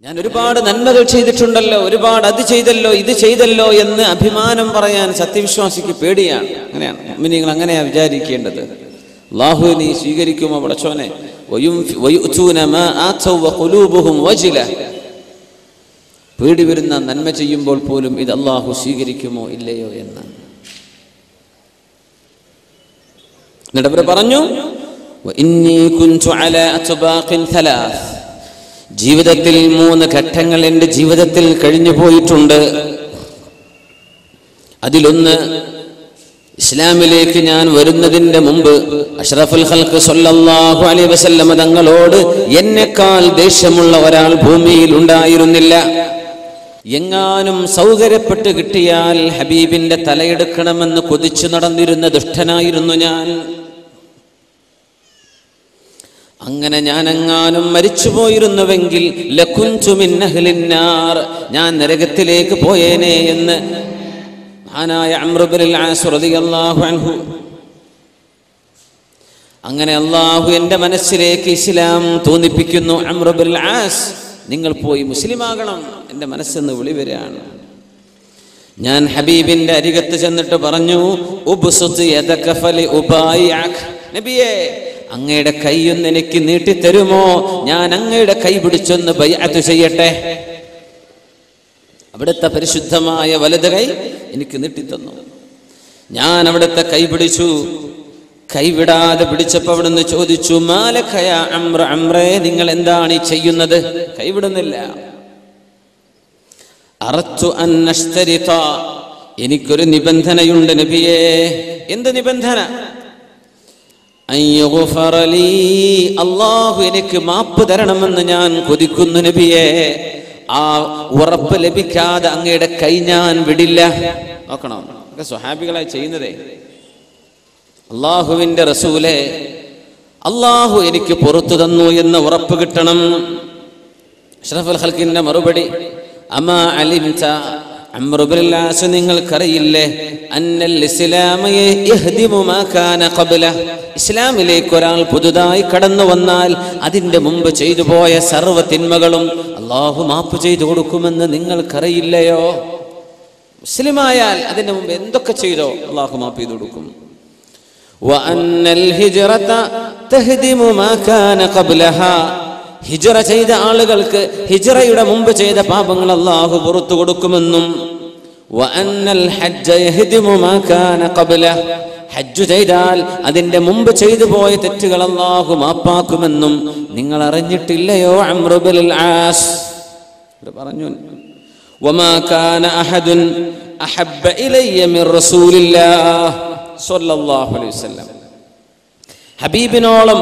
ഞാൻ ഒരുപാട് നന്മകൾ ചെയ്തിട്ടുണ്ടല്ലോ ഒരുപാട് അത് ചെയ്തല്ലോ ഇത് ചെയ്തല്ലോ എന്ന് അഭിമാനം പറയാൻ സത്യവിശ്വാസിക്ക് പേടിയാണ്. അങ്ങനെയാണ്. നിങ്ങൾ അങ്ങനെയാ വിചാരിക്കേണ്ടത്. അള്ളാഹു നീ സ്വീകരിക്കുമോ പടച്ചോനെ. പേടി വരുന്ന നന്മ ചെയ്യുമ്പോൾ പോലും ഇത് അള്ളാഹു സ്വീകരിക്കുമോ ഇല്ലയോ എന്ന് എന്നിട്ട് അവർ പറഞ്ഞു ജീവിതത്തിൽ മൂന്ന് ഘട്ടങ്ങൾ എന്റെ ജീവിതത്തിൽ കഴിഞ്ഞു പോയിട്ടുണ്ട്. അതിലൊന്ന് ഇസ്ലാമിലേക്ക് ഞാൻ വരുന്നതിന്റെ മുമ്പ് അഷ്റഫുൽ ഹൽക്ക് സൊല്ലാഹു അലൈ വസല്ലമ തങ്ങളോട് എന്നെക്കാൾ ദേഷ്യമുള്ള ഒരാൾ ഭൂമിയിൽ ഉണ്ടായിരുന്നില്ല. എങ്ങാനും സൗകര്യപ്പെട്ട് കിട്ടിയാൽ ഹബീബിന്റെ തലയെടുക്കണമെന്ന് കൊതിച്ചു നടന്നിരുന്ന ദുഷ്ടനായിരുന്നു ഞാൻ. അങ്ങനെ ഞാൻ എങ്ങാനും മരിച്ചു പോയിരുന്നുവെങ്കിൽ ഞാൻ നരകത്തിലേക്ക് പോയേനെ എന്ന് അൻഹു. അങ്ങനെ അള്ളാഹു എന്റെ മനസ്സിലേക്ക് ഇസ്ലാം തോന്നിപ്പിക്കുന്നു. ആസ് നിങ്ങൾ പോയി മുസ്ലിമാകണം എന്റെ മനസ്സെന്ന് വിളി വരികയാണ്. ഞാൻ ഹബീബിന്റെ അരികത്ത് ചെന്നിട്ട് പറഞ്ഞു. നബിയേ അങ്ങയുടെ കൈയൊന്ന് എനിക്ക് നീട്ടിത്തരുമോ? ഞാൻ അങ്ങയുടെ കൈ പിടിച്ചൊന്ന് ബൈഅത്ത് ചെയ്യട്ടെ? അവിടുത്തെ പരിശുദ്ധമായ വലത് കൈ എനിക്ക് നീട്ടിത്തന്നു. ഞാൻ അവിടുത്തെ കൈ പിടിച്ചു. കൈവിടാതെ പിടിച്ചപ്പോ അവിടുന്ന് ചോദിച്ചു മാലഖയ അമ്ര അമ്രേ നിങ്ങൾ എന്താണ് ഈ ചെയ്യുന്നത്? കൈവിടുന്നില്ല. അറച്ചു അന്നഷ്തരിത എനിക്കൊരു നിബന്ധനയുണ്ട് നബിയേ. എന്ത് നിബന്ധന? അള്ളാഹു എനിക്ക് മാപ്പ് തരണമെന്ന് ഞാൻ കൊതിക്കുന്നു നബിയെ. ആ ഉറപ്പ് ലഭിക്കാതെ അങ്ങയുടെ കൈ ഞാൻ വിടില്ല. നോക്കണം. സ്വഹാബികളായി ചെയ്യുന്നതേ. അള്ളാഹുവിന്റെ റസൂലെ അള്ളാഹു എനിക്ക് പുറത്തു തന്നു എന്ന് ഉറപ്പ് കിട്ടണം. അഷ്റഫുൽ ഖൽക്കിന്റെ മറുപടി അമാ അലിംത അമ്രുബില്ലാസ് നിങ്ങൾക്കറിയില്ലേ അന്നൽ ഇസ്ലാമയെ യഹ്ദിമു മാ കാന ഖബ്ല ഇസ്ലാമിലേക്ക് ഒരാൾ പുതുതായി കടന്നു വന്നാൽ അതിന്റെ മുമ്പ് ചെയ്തു പോയ സർവ്വ തിന്മകളും അള്ളാഹു മാപ്പ് ചെയ്തു കൊടുക്കുമെന്ന് നിങ്ങൾക്കറിയില്ലയോ മുസ്ലിമായാൽ അതിന്റെ മുമ്പ് എന്തൊക്കെ ചെയ്തോ അള്ളാഹു മാപ്പ് ചെയ്തു കൊടുക്കും وأن الهجرة تهدم ما كان قبلها ഹിജറ ചെയ്ത ആളുകൾക്ക് ഹിജറയുടെ മുമ്പ് ചെയ്ത പാപങ്ങൾ അള്ളാഹു പുറത്തു കൊടുക്കുമെന്നും وأن الحج يهدم ما كان قبله ഹജ്ജ് ചെയ്താൽ അതിന്റെ മുമ്പ് ചെയ്തു പോയ തെറ്റുകൾ അള്ളാഹു മാപ്പാക്കുമെന്നും നിങ്ങൾ അറിഞ്ഞിട്ടില്ലയോ അമ്രുബിൽ ആസ് ഇത് പറഞ്ഞു وما كان أحد أحب إلي من رسول الله صلى الله عليه وسلم ഹബീബിനോളം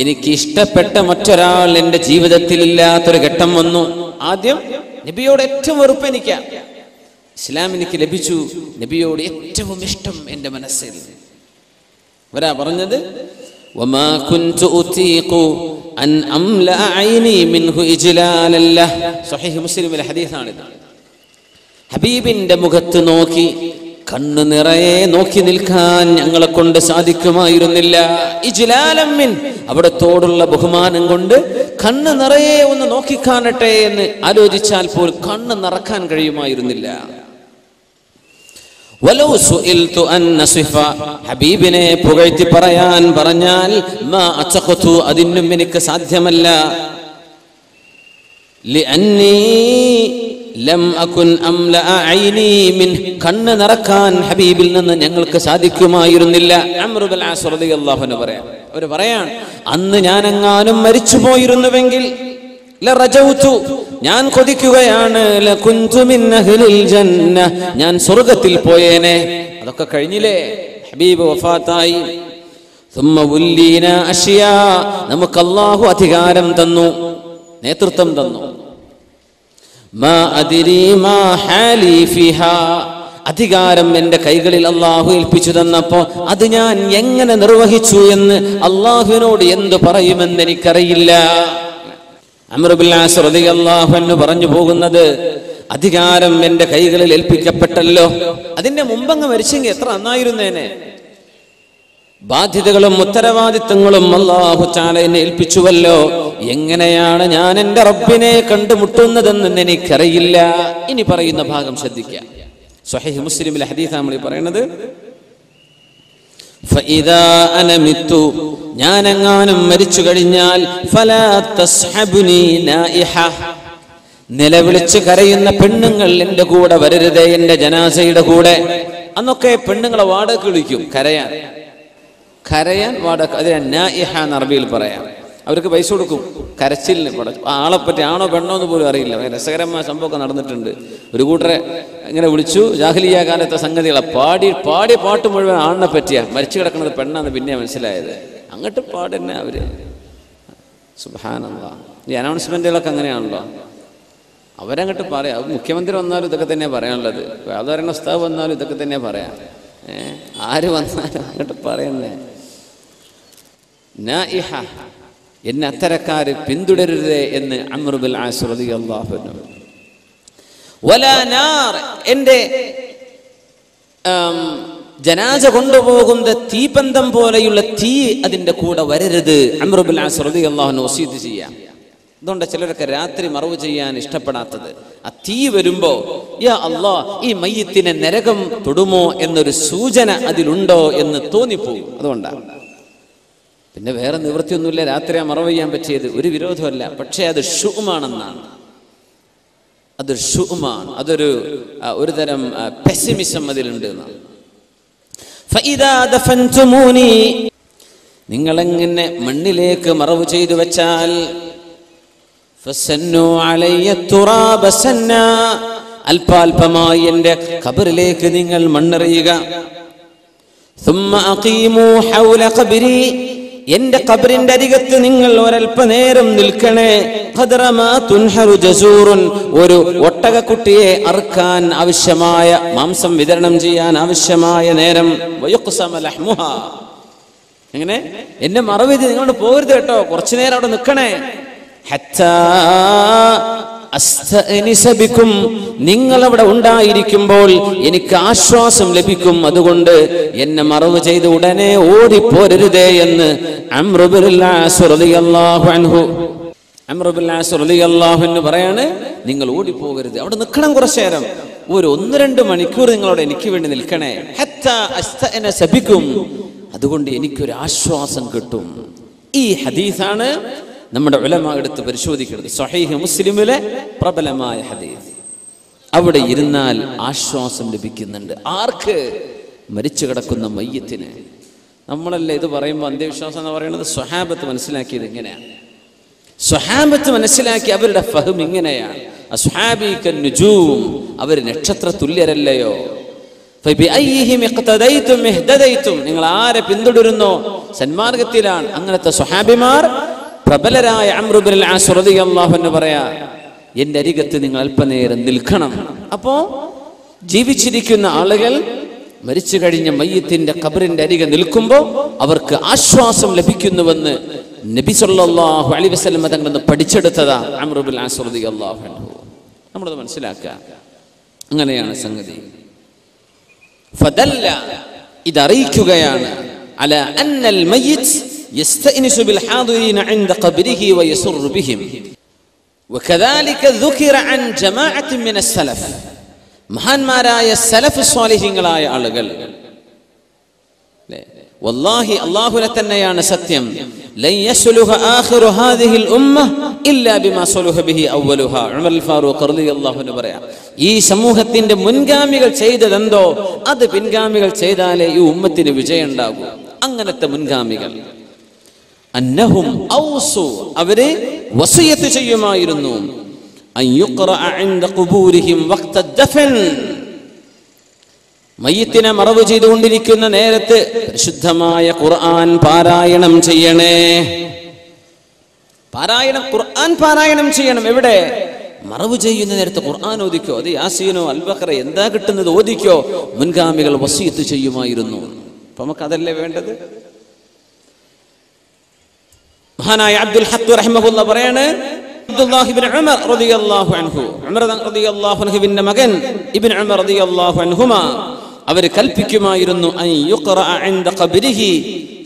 എനിക്ക് ഇഷ്ടപ്പെട്ട മറ്റൊരാൾ എന്റെ ജീവിതത്തിൽ ഇല്ലാത്തൊരു ഘട്ടം വന്നു. ആദ്യം നബിയോട് ഏറ്റവും വെറുപ്പ് എനിക്ക. ഇസ്ലാം എനിക്ക് ലഭിച്ചു. നബിയോട് ഏറ്റവും ഇഷ്ടം എന്റെ മനസ്സിൽ. വരാ പറഞ്ഞത്? ഹബീബിന്റെ മുഖത്ത് നോക്കി കണ്ണു നിറയെ നോക്കി നിൽക്കാൻ ഞങ്ങളെ കൊണ്ട് സാധിക്കുമായിരുന്നില്ല. ഇജിലാലമ്മിൻ അവിടത്തോടുള്ള ബഹുമാനം കൊണ്ട് കണ്ണ് നിറയെ ഒന്ന് നോക്കിക്കാണട്ടെ എന്ന് ആലോചിച്ചാൽ പോലും കണ്ണ് നിറക്കാൻ കഴിയുമായിരുന്നില്ല. ഹബീബിനെ പുകഴ്ത്തി പറയാൻ പറഞ്ഞാൽ അതിനും എനിക്ക് സാധ്യമല്ല. ലം മിൻ കണ്ണ് നിറക്കാൻ ഹബീബിൽ നിന്ന് ഞങ്ങൾക്ക് സാധിക്കുമായിരുന്നില്ല. അമ്രുബൽ പറയാം. അവർ പറയാണ് അന്ന് ഞാനെങ്ങാനും മരിച്ചു പോയിരുന്നുവെങ്കിൽ ഞാൻ കൊതിക്കുകയാണ്. ഞാൻ സ്വർഗത്തിൽ പോയേനെ. അതൊക്കെ കഴിഞ്ഞില്ലേ? ഹബീബ് വഫാത്തായി. നമുക്ക് അള്ളാഹു അധികാരം തന്നു നേതൃത്വം തന്നു. അധികാരം എന്റെ കൈകളിൽ അള്ളാഹു ഏൽപ്പിച്ചു തന്നപ്പോ അത് ഞാൻ എങ്ങനെ നിർവഹിച്ചു എന്ന് അള്ളാഹുവിനോട് എന്തു പറയുമെന്ന് എനിക്കറിയില്ല. അമറുബില്ലാസ് അള്ളാഹു അൻഹു പറഞ്ഞു പോകുന്നത് അധികാരം എന്റെ കൈകളിൽ ഏൽപ്പിക്കപ്പെട്ടല്ലോ. അതിന്റെ മുമ്പങ്ങ് മരിച്ചെങ്കിൽ എത്ര നന്നായിരുന്നേനെ ബാധ്യതകളും ഉത്തരവാദിത്തങ്ങളും അള്ളാഹു ചാലനെ ഏൽപ്പിച്ചുവല്ലോ. എങ്ങനെയാണ് ഞാൻ എന്റെ റബ്ബിനെ കണ്ടുമുട്ടുന്നതെന്ന് എനിക്കറിയില്ല. ഇനി പറയുന്ന ഭാഗം ശ്രദ്ധിക്കാം സഹീഹ് മുസ്ലിമിൽ ഹദീസ് നമ്മൾ പറയുന്നത്. അനമിത്തു ഞാൻ എങ്ങാനും മരിച്ചു കഴിഞ്ഞാൽ നിലവിളിച്ച് കരയുന്ന പെണ്ണുങ്ങൾ എന്റെ കൂടെ വരരുതേ എന്റെ ജനാസയുടെ കൂടെ. അന്നൊക്കെ പെണ്ണുങ്ങളെ വാടക വിളിക്കും കരയാൻ. കരയാൻ വാടക അതിനെ നായിഹ എന്ന് അറബിയിൽ പറയാം. അവർക്ക് പൈസ കൊടുക്കും. കരച്ചിലിന് പട ആളെ പറ്റി ആണോ പെണ്ണോ എന്ന് പോലും അറിയില്ല. രസകരമായ സംഭവമൊക്കെ നടന്നിട്ടുണ്ട്. ഒരു കൂട്ടരെ ഇങ്ങനെ വിളിച്ചു ജാഹലിയ കാലത്തെ സംഗതികളെ പാടി പാടിയ പാട്ട് മുഴുവൻ ആണിനെ പറ്റിയ. മരിച്ചു കിടക്കുന്നത് പെണ്ണാന്ന് പിന്നെ മനസ്സിലായത്. അങ്ങോട്ട് പാടന്നെ അവർ. സുബാനല്ല ഈ അനൗൺസ്മെന്റുകളൊക്കെ അങ്ങനെയാണല്ലോ. അവരങ്ങോട്ട് പറയാം. മുഖ്യമന്ത്രി വന്നാലും ഇതൊക്കെ തന്നെ പറയാനുള്ളത്. വ്യാപാരണ സ്ഥാപം വന്നാലും ഇതൊക്കെ തന്നെ പറയാം. ഏഹ് ആര് വന്നാലും അങ്ങോട്ട് പറയണ്ടേ? നായിഹ. എന്നെ അത്തരക്കാർ പിന്തുടരുതേ എന്ന് അമ്രുബുൽ ആസ്രതി അള്ളാഹു എന്റെ ജനാജ കൊണ്ടുപോകുന്ന തീപന്തം പോലെയുള്ള തീ അതിന്റെ കൂടെ വരരുത് അമ്രുബുൽ ആസ്രതി അള്ളാഹുന് വസീത് ചെയ്യാം. അതുകൊണ്ട് ചിലരൊക്കെ രാത്രി മറവ് ചെയ്യാൻ ഇഷ്ടപ്പെടാത്തത്. ആ തീ വരുമ്പോ യാ അള്ളാ ഈ മയ്യത്തിനെ നരകം തൊടുമോ എന്നൊരു സൂചന അതിലുണ്ടോ എന്ന് തോന്നിപ്പോകും. അതുകൊണ്ടാണ്. പിന്നെ വേറെ നിവൃത്തിയൊന്നുമില്ല. രാത്രി ആ മറവ് ചെയ്യാൻ പറ്റിയത് ഒരു വിരോധമല്ല. പക്ഷേ അത് ഷുമാണെന്നാണ് അത് ഷുമാണ് അതൊരു ഒരു തരം പെസിമിസം അതിലുണ്ട് എന്നാണ്. നിങ്ങളെങ്ങനെ മണ്ണിലേക്ക് മറവ് ചെയ്തു വെച്ചാൽ. അല്പാൽപമായി എന്റെ ഖബറിലേക്ക് നിങ്ങൾ മണ്ണെറിയുക. എന്റെ കബറിന്റെ അരികത്ത് നിങ്ങൾ ഒരൽപ്പനേരം നിൽക്കണേ. ഒരു ഒട്ടകക്കുട്ടിയെ അറുക്കാൻ ആവശ്യമായ മാംസം വിതരണം ചെയ്യാൻ ആവശ്യമായ നേരം. എങ്ങനെ? എന്നെ മറവിധി നിങ്ങളോട് പോകരുത് കേട്ടോ. കുറച്ചു നേരം അവിടെ നിൽക്കണേ. അസ്തഅനിസ ബിക്കും. നിങ്ങൾ അവിടെ ഉണ്ടായിരിക്കുമ്പോൾ എനിക്ക് ആശ്വാസം ലഭിക്കും. അതുകൊണ്ട് എന്നെ മറവ് ചെയ്ത് ഉടനെ ഓടിപ്പോരരുതേ എന്ന് അൻഹു. പറയാണ് നിങ്ങൾ ഓടിപ്പോകരുത്. അവിടെ നിൽക്കണം കുറച്ചു നേരം. ഒരു ഒന്ന് രണ്ട് മണിക്കൂർ നിങ്ങളോട് എനിക്ക് വേണ്ടി നിൽക്കണേ. ബിക്കും. അതുകൊണ്ട് എനിക്കൊരു ആശ്വാസം കിട്ടും. ഈ ഹദീസാണ് നമ്മുടെ ഉലമ എടുത്ത് പരിശോധിക്കരുത്. സഹീഹ് മുസ്ലിമിലെ പ്രബലമായ ഹദീസ്. അവിടെ ഇരുന്നാൽ ആശ്വാസം ലഭിക്കുന്നുണ്ട്. ആർക്ക്? മരിച്ചു കിടക്കുന്ന മയ്യത്തിന്. നമ്മളല്ലേ ഇത് പറയുമ്പോൾ അന്ത്യവിശ്വാസം എന്ന് പറയുന്നത്? സ്വഹാബത്ത് മനസ്സിലാക്കിയത് ഇങ്ങനെയാണ്. സ്വഹാബത്ത് മനസ്സിലാക്കി അവരുടെ ഫഹം ഇങ്ങനെയാണ്. അവർ നക്ഷത്ര തുല്യരല്ലയോ? നിങ്ങൾ ആരെ പിന്തുടരുന്നോ? സന്മാർഗത്തിലാണ്. അങ്ങനത്തെ സ്വഹാബിമാർ പ്രബലരായ ആസ് റളിയല്ലാഹു അൻഹു പറയാ എന്റെ അരികത്ത് നിങ്ങൾ അല്പനേരം നിൽക്കണം. അപ്പോ ജീവിച്ചിരിക്കുന്ന ആളുകൾ മരിച്ചു കഴിഞ്ഞ മയ്യത്തിന്റെ കബറിന്റെ അരികെ നിൽക്കുമ്പോൾ അവർക്ക് ആശ്വാസം ലഭിക്കുന്നുവെന്ന് നബി സല്ലല്ലാഹു അലൈഹി വസല്ലം തങ്ങളിൽ നിന്ന് പഠിച്ചെടുത്തതാ അമൃബുൽ റളിയല്ലാഹു അൻഹു. നമ്മളത് മനസ്സിലാക്കുക അങ്ങനെയാണ് സംഗതി. ഫദല്ല ഇതറിയിക്കുകയാണ് അല അന്നൽ മയ്യിത്ത് يستأنس بالحاضرين عند قبره ويسر بهم وكذلك ذكر عن جماعة من السلف മഹാന്മാരായ സലഫ് സ്വാലിഹ്യങ്ങളായ ആളുകൾ ല്ലേ? വല്ലാഹി അള്ളാഹുനെ തന്നെയാണ് സത്യം ലൻ യസ്ലുഹ ആഖിറു ഹാദിഹിൽ ഉമ്മ ഇല്ലാ ബിമാ സലുഹ ബിഹി അവ്വലുഹ ഉമർ അൽ ഫാറൂഖ് റളിയല്ലാഹു അൻഹു പറയാം ഈ സമൂഹത്തിന്റെ മുൻഗാമികൾ ചെയ്തതെന്തോ അത് പിൻഗാമികൾ ചെയ്താലേ ഈ ഉമ്മത്തിന് വിജയം ഉണ്ടാകൂ അങ്ങനത്തെ മുൻഗാമികൾ അന്നഹും ഔസു അവരെ വസിയത്ത് ചെയ്യുമായിരുന്നു. മയ്യത്തിനെ മറവ് ചെയ്തുകൊണ്ടിരിക്കുന്ന നേരത്ത് പരിശുദ്ധമായ ഖുർആൻ പാരായണം ചെയ്യണേ. പാരായണം ഖുർആൻ പാരായണം ചെയ്യണം. എവിടെ? മറവ് ചെയ്യുന്ന നേരത്ത് ഖുർആൻ ഓദിക്കോ അത് യാസീനോ അൽബഖറ എന്താ കിട്ടുന്നത് ഓദിക്കോ മുൻഗാമികൾ വസീത്ത് ചെയ്യുമായിരുന്നു. അപ്പൊ നമുക്ക് വേണ്ടത്? മഹാനായ അബ്ദുൽ ഹഖ് റഹിമഹുല്ല പറയാണ് മകൻ റളിയല്ലാഹു അൻഹുമ. അവർ കൽപ്പിക്കുമായിരുന്നു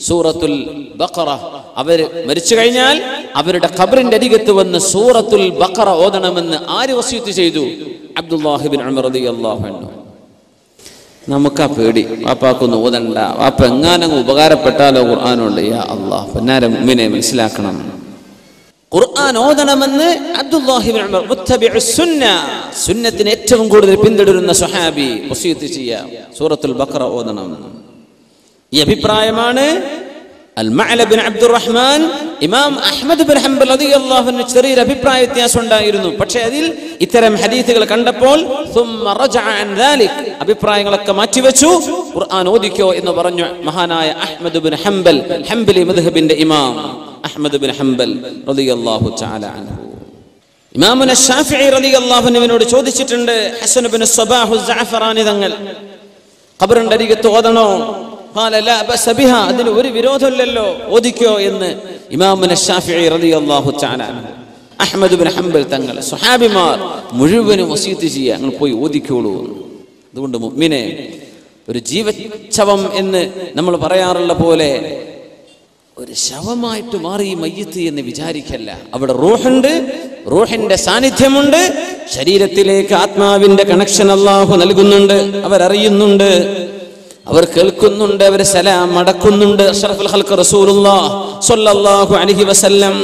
സൂറത്തുൽ ബഖറ. അവർ മരിച്ചു കഴിഞ്ഞാൽ അവരുടെ ഖബറിന്റെ അരികത്ത് വന്ന് സൂറത്തുൽ ബഖറ ഓതണമെന്ന് ആര് വസീത്ത് ചെയ്തു? അബ്ദുല്ലാഹിബിൻ അമർ റളിയല്ലാഹു അൻഹു. നമുക്ക് ആ പേടി. വാപ്പാക്കൊന്ന് ഓതണ്ട വാപ്പ എങ്ങാനും ഉപകാരപ്പെട്ടാലോ ഖുർആാനുണ്ട് യാ അള്ളാഹ്. പൊന്നാര ഉമ്മിനെ മനസ്സിലാക്കണം. ഖുർആൻ ഓതണമെന്ന് സുന്നത്തിന് ഏറ്റവും കൂടുതൽ പിന്തുടരുന്ന വസീത്ത് ചെയ്യാം. സൂറത്തുൽ ബക്ര ഓതണം. ഈ അഭിപ്രായമാണ് അബ്ദുറഹ്മാൻ ഇമാം അഹ്മദ് ബിൻ ഹംബൽ റളിയല്ലാഹു അൻഹു ചെറിയ അഭിപ്രായ വ്യത്യാസം ഉണ്ടായിരുന്നു. പക്ഷേ അതിൽ ഇത്തരം ഹദീസുകൾ കണ്ടപ്പോൾ അഭിപ്രായങ്ങളൊക്കെ മാറ്റിവെച്ചു. ഖുർആൻ ഓദിക്കോ എന്ന് പറഞ്ഞു മഹാനായ അഹ്മദ് ബിൻ ഹംബൽ ഹംബലി മദ്ഹബിന്റെ ഇമാം അഹ്മദ് ബിൻ ഹംബൽ റളിയല്ലാഹു തആല അൻഹു. ഇമാമുന ഷാഫിഇ റളിയല്ലാഹുവിനോട് ചോദിച്ചിട്ടുണ്ട് ഹസൻ ബിൻ സബാഹു തങ്ങൾ ഖബറിന്റെ അരികത്ത് ഓതണോ? അതിന് ഒരു വിരോധമില്ലല്ലോ. ഓദിക്കോ എന്ന് ഇമാമുന അഹ്മദ് ഹംബൽ തങ്ങൾ സുഹാബിമാർ മുഴുവനും വസീത്ത് ചെയ്യുക ഞങ്ങൾ പോയി ഓദിക്കോളൂ അതുകൊണ്ട് മുഗ്മിനെ ഒരു ജീവച്ഛവം എന്ന് നമ്മൾ പറയാറുള്ള പോലെ ഒരു ശവമായിട്ട് മാറി മയ്യത്ത് എന്ന് വിചാരിക്കല്ല. അവിടെ റൂഹുണ്ട് റൂഹിന്റെ സാന്നിധ്യമുണ്ട് ശരീരത്തിലേക്ക് ആത്മാവിന്റെ കണക്ഷൻ അള്ളാഹു നൽകുന്നുണ്ട് അവരറിയുന്നുണ്ട്. അവർ കേൾക്കുന്നുണ്ട് അവർ സലാം മടക്കുന്നുണ്ട് അഷ്റഫുൽ ഹൽക്ക് റസൂലുള്ളാഹ് സ്വല്ലല്ലാഹു അലൈഹി വസല്ലം.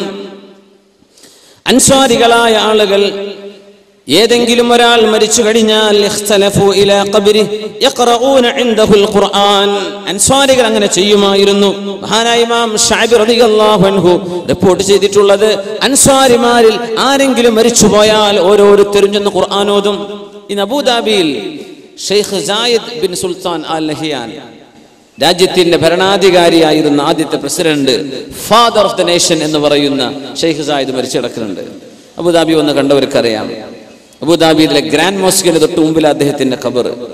അൻസ്വാരികളായ ആളുകൾ ഏതെങ്കിലും ഒരാൾ മരിച്ചു കഴിഞ്ഞാൽ അൻസ്വാരികൾ അങ്ങനെ ചെയ്യുമായിരുന്നു. മഹാനായ ഇമാം ഷഅബി റളിയല്ലാഹു അൻഹു റിപ്പോർട്ട് ചെയ്തിട്ടുള്ളത് അൻസ്വാരിമാരിൽ ആരെങ്കിലും മരിച്ചു പോയാൽ ഓരോരുത്തരും ചെന്ന് ഖുർആൻ ഓതും. ഇന്ന് അബൂദാബിയിൽ Sheikh Zayed bin Sultan Al Nahyan രാജ്യത്തിന്റെ ഭരണാധികാരിയായിരുന്ന ആദ്യത്തെ president father of the nation എന്ന് പറയുന്ന ഷെയ്ഖ് സായിദ് മരിച്ചു കിടക്കുന്നുണ്ട്. അബുദാബി ഒന്ന് കണ്ടവർക്കറിയാം. അബുദാബിയിലെ ഗ്രാൻഡ് മോസ്കിന് തൊട്ട് മുമ്പിൽ അദ്ദേഹത്തിന്റെ ഖബർ.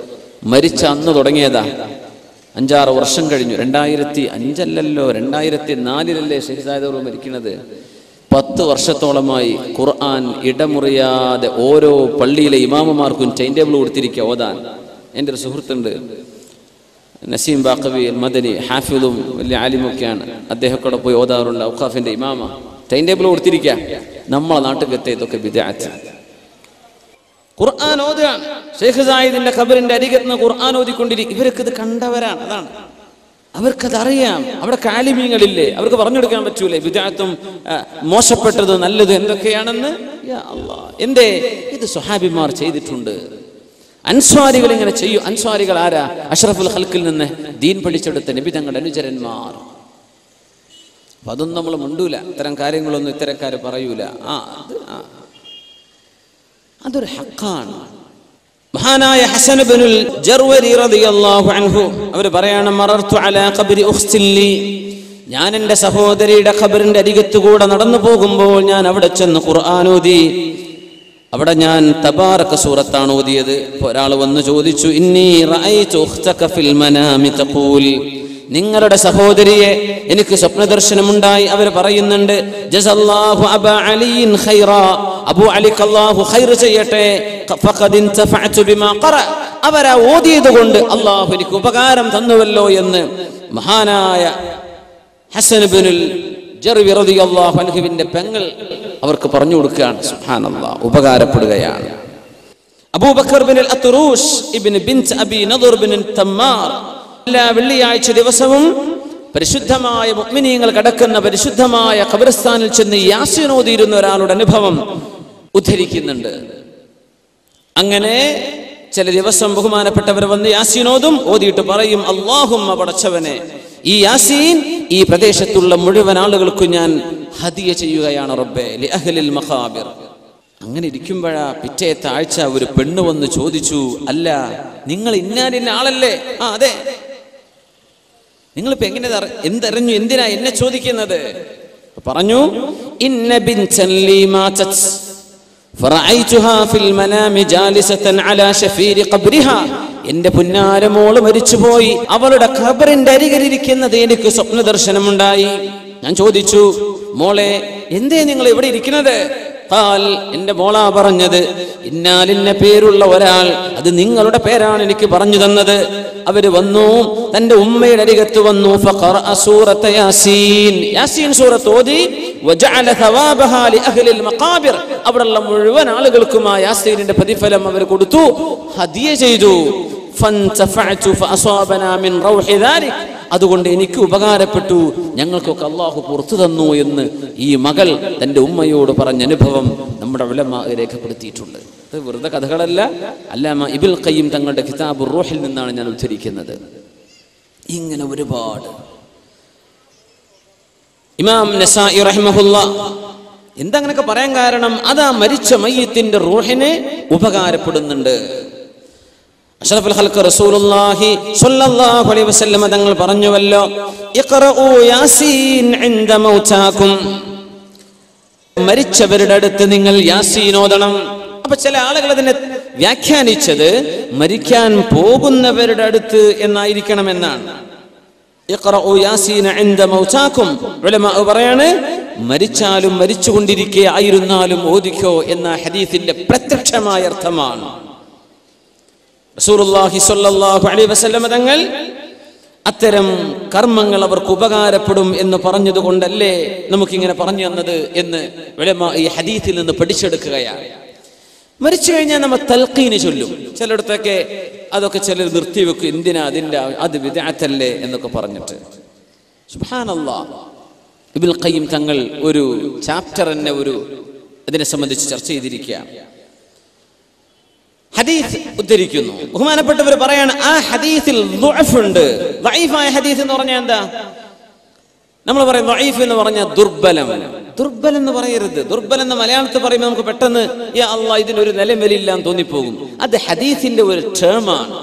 മരിച്ച അന്ന് തുടങ്ങിയതാ. അഞ്ചാറ് വർഷം കഴിഞ്ഞു. രണ്ടായിരത്തി അഞ്ചല്ലല്ലോ രണ്ടായിരത്തി നാലിലല്ലേ ഷെയ്ഖ് സായിദ് മരിക്കുന്നത്? പത്ത് വർഷത്തോളമായി ഖുർആൻ ഇടമുറിയാതെ ഓരോ പള്ളിയിലെ ഇമാമമാർക്കും ടൈം ടേബിൾ കൊടുത്തിരിക്കുക. ഓതാൻ. എന്റെ ഒരു സുഹൃത്തുണ്ട്. നസീം ബാക്കവി മദനി ഹാഫിദും വലിയ ആലിമൊക്കെയാണ്. അദ്ദേഹത്തോടെ പോയി ഓതാറുണ്ട്. ഔഖാഫിന്റെ ഇമാമ. ടൈം ടേബിൾ കൊടുത്തിരിക്കുക. നമ്മളെ നാട്ടിൽ ഇതൊക്കെ വിദ്യാർത്ഥി ഖുർആൻ ഓതുകയാണ്. ഷെയ്ഖ് സായിദിന്റെ ഖബറിന്റെ അരികത്ത് നിന്ന് ഖുർആൻ ഓതിക്കൊണ്ടിരിക്കും ഇവർക്ക് ഇത് കണ്ടവരാണ്. അതാണ്. അവർക്കത് അറിയാം അവിടെ കാലിമീങ്ങളില്ലേ. അവർക്ക് പറഞ്ഞു കൊടുക്കാൻ പറ്റൂലേ വിദാത്തും മോശപ്പെട്ടത് നല്ലത് എന്തൊക്കെയാണെന്ന്. എന്തേ? ഇത് സുഹാബിമാർ ചെയ്തിട്ടുണ്ട്. അൻസ്വാരികൾ ഇങ്ങനെ ചെയ്യൂ. അൻസ്വാരികൾ ആരാ? അഷ്റഫുൽ ഹൽക്കിൽ നിന്ന് ദീൻ പഠിച്ചെടുത്ത നിബിതങ്ങളുടെ അനുചരന്മാർ. അപ്പൊ അതൊന്നും നമ്മൾ മുണ്ടൂല. ഇത്തരം കാര്യങ്ങളൊന്നും ഇത്തരക്കാർ പറയൂല. ആ. അതൊരു ഹക്കാണ്. മഹാനായ ഹസൻ ബിനുൽ ജർവരി റളിയല്ലാഹു അൻഹു. അവർ പറയാണ് മറർത്തു അലാ ഖബ്രി ഉഖ്തില്ലി ഞാൻ എന്റെ സഹോദരിയുടെ ഖബറിന്റെ അരികത്ത് കൂടെ നടന്നു പോകുമ്പോൾ ഞാൻ അവിടെ ചെന്ന് ഖുർആൻ ഓതി. അവിടെ ഞാൻ തബാറക സൂറത്താണ് ഓതിയത്. ഒരാൾ വന്ന് ചോദിച്ചു ഇന്നി ഫിൽ മനാമി തഖൂൽ. നിങ്ങളുടെ സഹോദരിയെ എനിക്ക് സ്വപ്നദർശനമുണ്ടായി. അവർ പറയുന്നുണ്ട് ജസല്ലാഹു അബ അലിയിൻ ഖൈറ. അബു അലിക്ക് അല്ലാഹു ഹൈർ ചെയ്യട്ടെ അവരാ ഓതിയത് കൊണ്ട് അള്ളാഹു എനിക്ക് ഉപകാരം തന്നുവല്ലോ എന്ന് മഹാനായ ഹസൻ ബിനുൽ ജർവി റളിയല്ലാഹു അൻഹുവിന്റെ പെങ്ങൾ അവർക്ക് പറഞ്ഞു കൊടുക്കുകയാണ്. സുഹാന ഉപകാരപ്പെടുകയാണ്. അബൂബക്കർ അബി ബിൻ എല്ലാ വെള്ളിയാഴ്ച ദിവസവും പരിശുദ്ധമായ മുഅ്മിനീങ്ങൾ കടക്കുന്ന പരിശുദ്ധമായ ഖബർസ്ഥാനിൽ ചെന്ന് യാസീൻ ഓതിയിരുന്ന ഒരാളുടെ അനുഭവം ഉദ്ധരിക്കുന്നുണ്ട്. അങ്ങനെ ചില ദിവസം ബഹുമാനപ്പെട്ടവർ വന്ന് യാസീനോതും ഓതിയിട്ട് പറയും അള്ളാഹും പടച്ചവനെ ഈ യാസീൻ ഈ പ്രദേശത്തുള്ള മുഴുവൻ ആളുകൾക്കും ഞാൻ ഹദിയ ചെയ്യുകയാണ് റബ്ബെ അഹ്ലിൽ മഖാബിർ. അങ്ങനെ ഇരിക്കുമ്പോഴാ പിറ്റേത്തെ ആഴ്ച ഒരു പെണ്ണ് വന്ന് ചോദിച്ചു അല്ല നിങ്ങൾ ഇന്നാലിന്ന ആളല്ലേ? ആ അതെ. നിങ്ങളിപ്പോ എങ്ങനെ എന്തറിഞ്ഞു? എന്തിനാ എന്നെ ചോദിക്കുന്നത്? പറഞ്ഞു എന്റെ പുന്നാരമോൾ മരിച്ചുപോയി. അവളുടെ ഖബറിന്റെ അരികരിയിരിക്കുന്നത് എനിക്ക് സ്വപ്ന ദർശനമുണ്ടായി ഞാൻ ചോദിച്ചു മോളെ എന്തേ നിങ്ങൾ ഇവിടെ ഇരിക്കുന്നത്? ഖാൽ എന്റെ മോളാ പറഞ്ഞത്. ഇന്നാലിന്ന പേരുള്ള ഒരാൾ അത് നിങ്ങളുടെ പേരാണ് എനിക്ക് പറഞ്ഞു തന്നത്. അവർ വന്നു തന്റെ ഉമ്മയുടെ അരികത്ത് വന്നു. സൂറത്ത് യാസീൻ. യാസീൻ സൂറത്ത് ഓതി അവിടെയുള്ള മുഴുവൻ ആളുകൾക്കും ആ യാസീനിന്റെ പ്രതിഫലം അവർ കൊടുത്തു ഹദിയ ചെയ്തു. അതുകൊണ്ട് എനിക്ക് ഉപകാരപ്പെട്ടു. ഞങ്ങൾക്കൊക്കെ അള്ളാഹു പുറത്തു തന്നു എന്ന് ഈ മകൾ തന്റെ ഉമ്മയോട് പറഞ്ഞ അനുഭവം നമ്മുടെ ഉലമ രേഖപ്പെടുത്തിയിട്ടുണ്ട്. അത് വെറുതെ കഥകളല്ല. അല്ലാമ ഇബിൽ കയ്യും തങ്ങളുടെ കിതാബ് റോഹിൽ നിന്നാണ് ഞാൻ ഉദ്ധരിക്കുന്നത്. ഇങ്ങനെ ഒരുപാട്. ഇമാം എന്താ അങ്ങനെയൊക്കെ പറയാൻ കാരണം? അതാ മരിച്ച മയ്യത്തിന്റെ റൂഹിനെ ഉപകാരപ്പെടുന്നുണ്ട്. റസൂലുള്ളാഹി സ്വല്ലല്ലാഹു അലൈഹി വസല്ലം തങ്ങൾ പറഞ്ഞുവല്ലോ യാസീൻ ഇൻദ മൗതാകും മരിച്ചവരുടെ അടുത്ത് നിങ്ങൾ യാസീൻ ഓതണം. അപ്പൊ ചില ആളുകൾ അതിനെ വ്യാഖ്യാനിച്ചത് മരിക്കാൻ പോകുന്നവരുടെ അടുത്ത് എന്നായിരിക്കണം എന്നാണ് പറയാണ് മരിച്ചാലും മരിച്ചുകൊണ്ടിരിക്കെ ആയിരുന്നാലും ഓദിക്കോ എന്ന ഹദീസിന്റെ പ്രത്യക്ഷമായ അർത്ഥമാണ്. സ്വല്ലല്ലാഹു അലൈഹി വസല്ലം തങ്ങൾ അത്തരം കർമ്മങ്ങൾ അവർക്ക് ഉപകാരപ്പെടും എന്ന് പറഞ്ഞതുകൊണ്ടല്ലേ നമുക്കിങ്ങനെ പറഞ്ഞു തന്നത് എന്ന് ഈ ഹദീത്തിൽ നിന്ന് പഠിച്ചെടുക്കുകയാണ്. മരിച്ചു കഴിഞ്ഞാൽ നമ്മൾ തൽക്കീന് ചൊല്ലും. ചിലയിടത്തൊക്കെ അതൊക്കെ ചിലർ നിർത്തിവെക്കും. എന്തിനാ അതിന്റെ അത് വിദ്യാർത്ഥല്ലേ എന്നൊക്കെ പറഞ്ഞിട്ട്. സുബ്ഹാനല്ലാ. ഇബിൽ ഖയ്യിം തങ്ങൾ ഒരു ചാപ്റ്റർ തന്നെ ഒരു ഇതിനെ സംബന്ധിച്ച് ചർച്ച ചെയ്തിരിക്കുകയാണ്. ഹദീസ് ഉദ്ധരിക്കുന്നു. ബഹുമാനപ്പെട്ടവർ പറയാണ് ആ ഹദീസിൽ ഉണ്ട് ദഈഫായ ഹദീസ് എന്ന് പറഞ്ഞാൽ എന്താ? നമ്മൾ പറയും വൈഫ് എന്ന് പറഞ്ഞാൽ ദുർബലം. ദുർബലം എന്ന് പറയരുത്. ദുർബലം എന്ന് മലയാളത്തിൽ പറയുമ്പോൾ നമുക്ക് പെട്ടെന്ന് യാ അള്ളാഹ് ഇതിനൊരു വലിയില്ല എന്ന് തോന്നിപ്പോകും. അത് ഹദീസിന്റെ ഒരു ടേമാണ്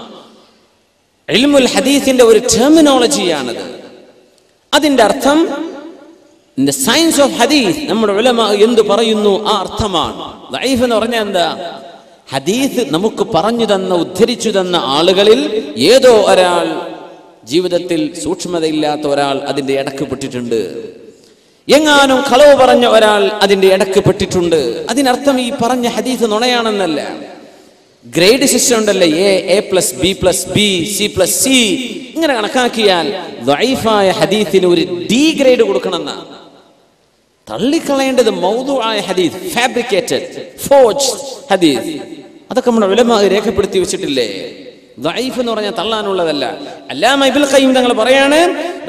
ഇൽമുൽ ഹദീസിന്റെ ഒരു ടെർമിനോളജിയാണത് അതിന്റെ അർത്ഥം സയൻസ് ഓഫ് ഹദീസ് നമ്മുടെ ഉലമ എന്ത് പറയുന്നു ആ അർത്ഥമാണ്. ദഈഫ് എന്ന് പറഞ്ഞാൽ എന്താ? ഹദീസ് നമുക്ക് പറഞ്ഞു തന്ന ഉദ്ധരിച്ചു തന്ന ആളുകളിൽ ഏതോ ഒരാൾ ജീവിതത്തിൽ സൂക്ഷ്മതയില്ലാത്ത ഒരാൾ അതിന്റെ ഇടയ്ക്ക് പെട്ടിട്ടുണ്ട്. എങ്ങാനും കളവ് പറഞ്ഞ ഒരാൾ അതിന്റെ ഇടയ്ക്ക് പെട്ടിട്ടുണ്ട്. അതിനർത്ഥം ഈ പറഞ്ഞ ഹദീസ് നുണയാണെന്നല്ല. ഗ്രേഡ് സിസ്റ്റം ഉണ്ടല്ലേ? A A plus B plus B C plus C. ഇങ്ങനെ കണക്കാക്കിയാൽ വൈഫായ ഹദീസിന് ഒരു ഡി ഗ്രേഡ് കൊടുക്കണമെന്ന. തള്ളിക്കളയേണ്ടത് മൗതു ആയ ഹദീസ് ഫാബ്രിക്കേറ്റഡ് ഫോർജ് ഹദീസ്. അതൊക്കെ നമ്മുടെ വിലമ രേഖപ്പെടുത്തി വെച്ചിട്ടില്ലേ? ദൈഫ് എന്ന് പറഞ്ഞാൽ തള്ളാനുള്ളതല്ല. അല്ലാമ ഇബിൽ ഖയ്യിം തങ്ങൾ പറയാണ്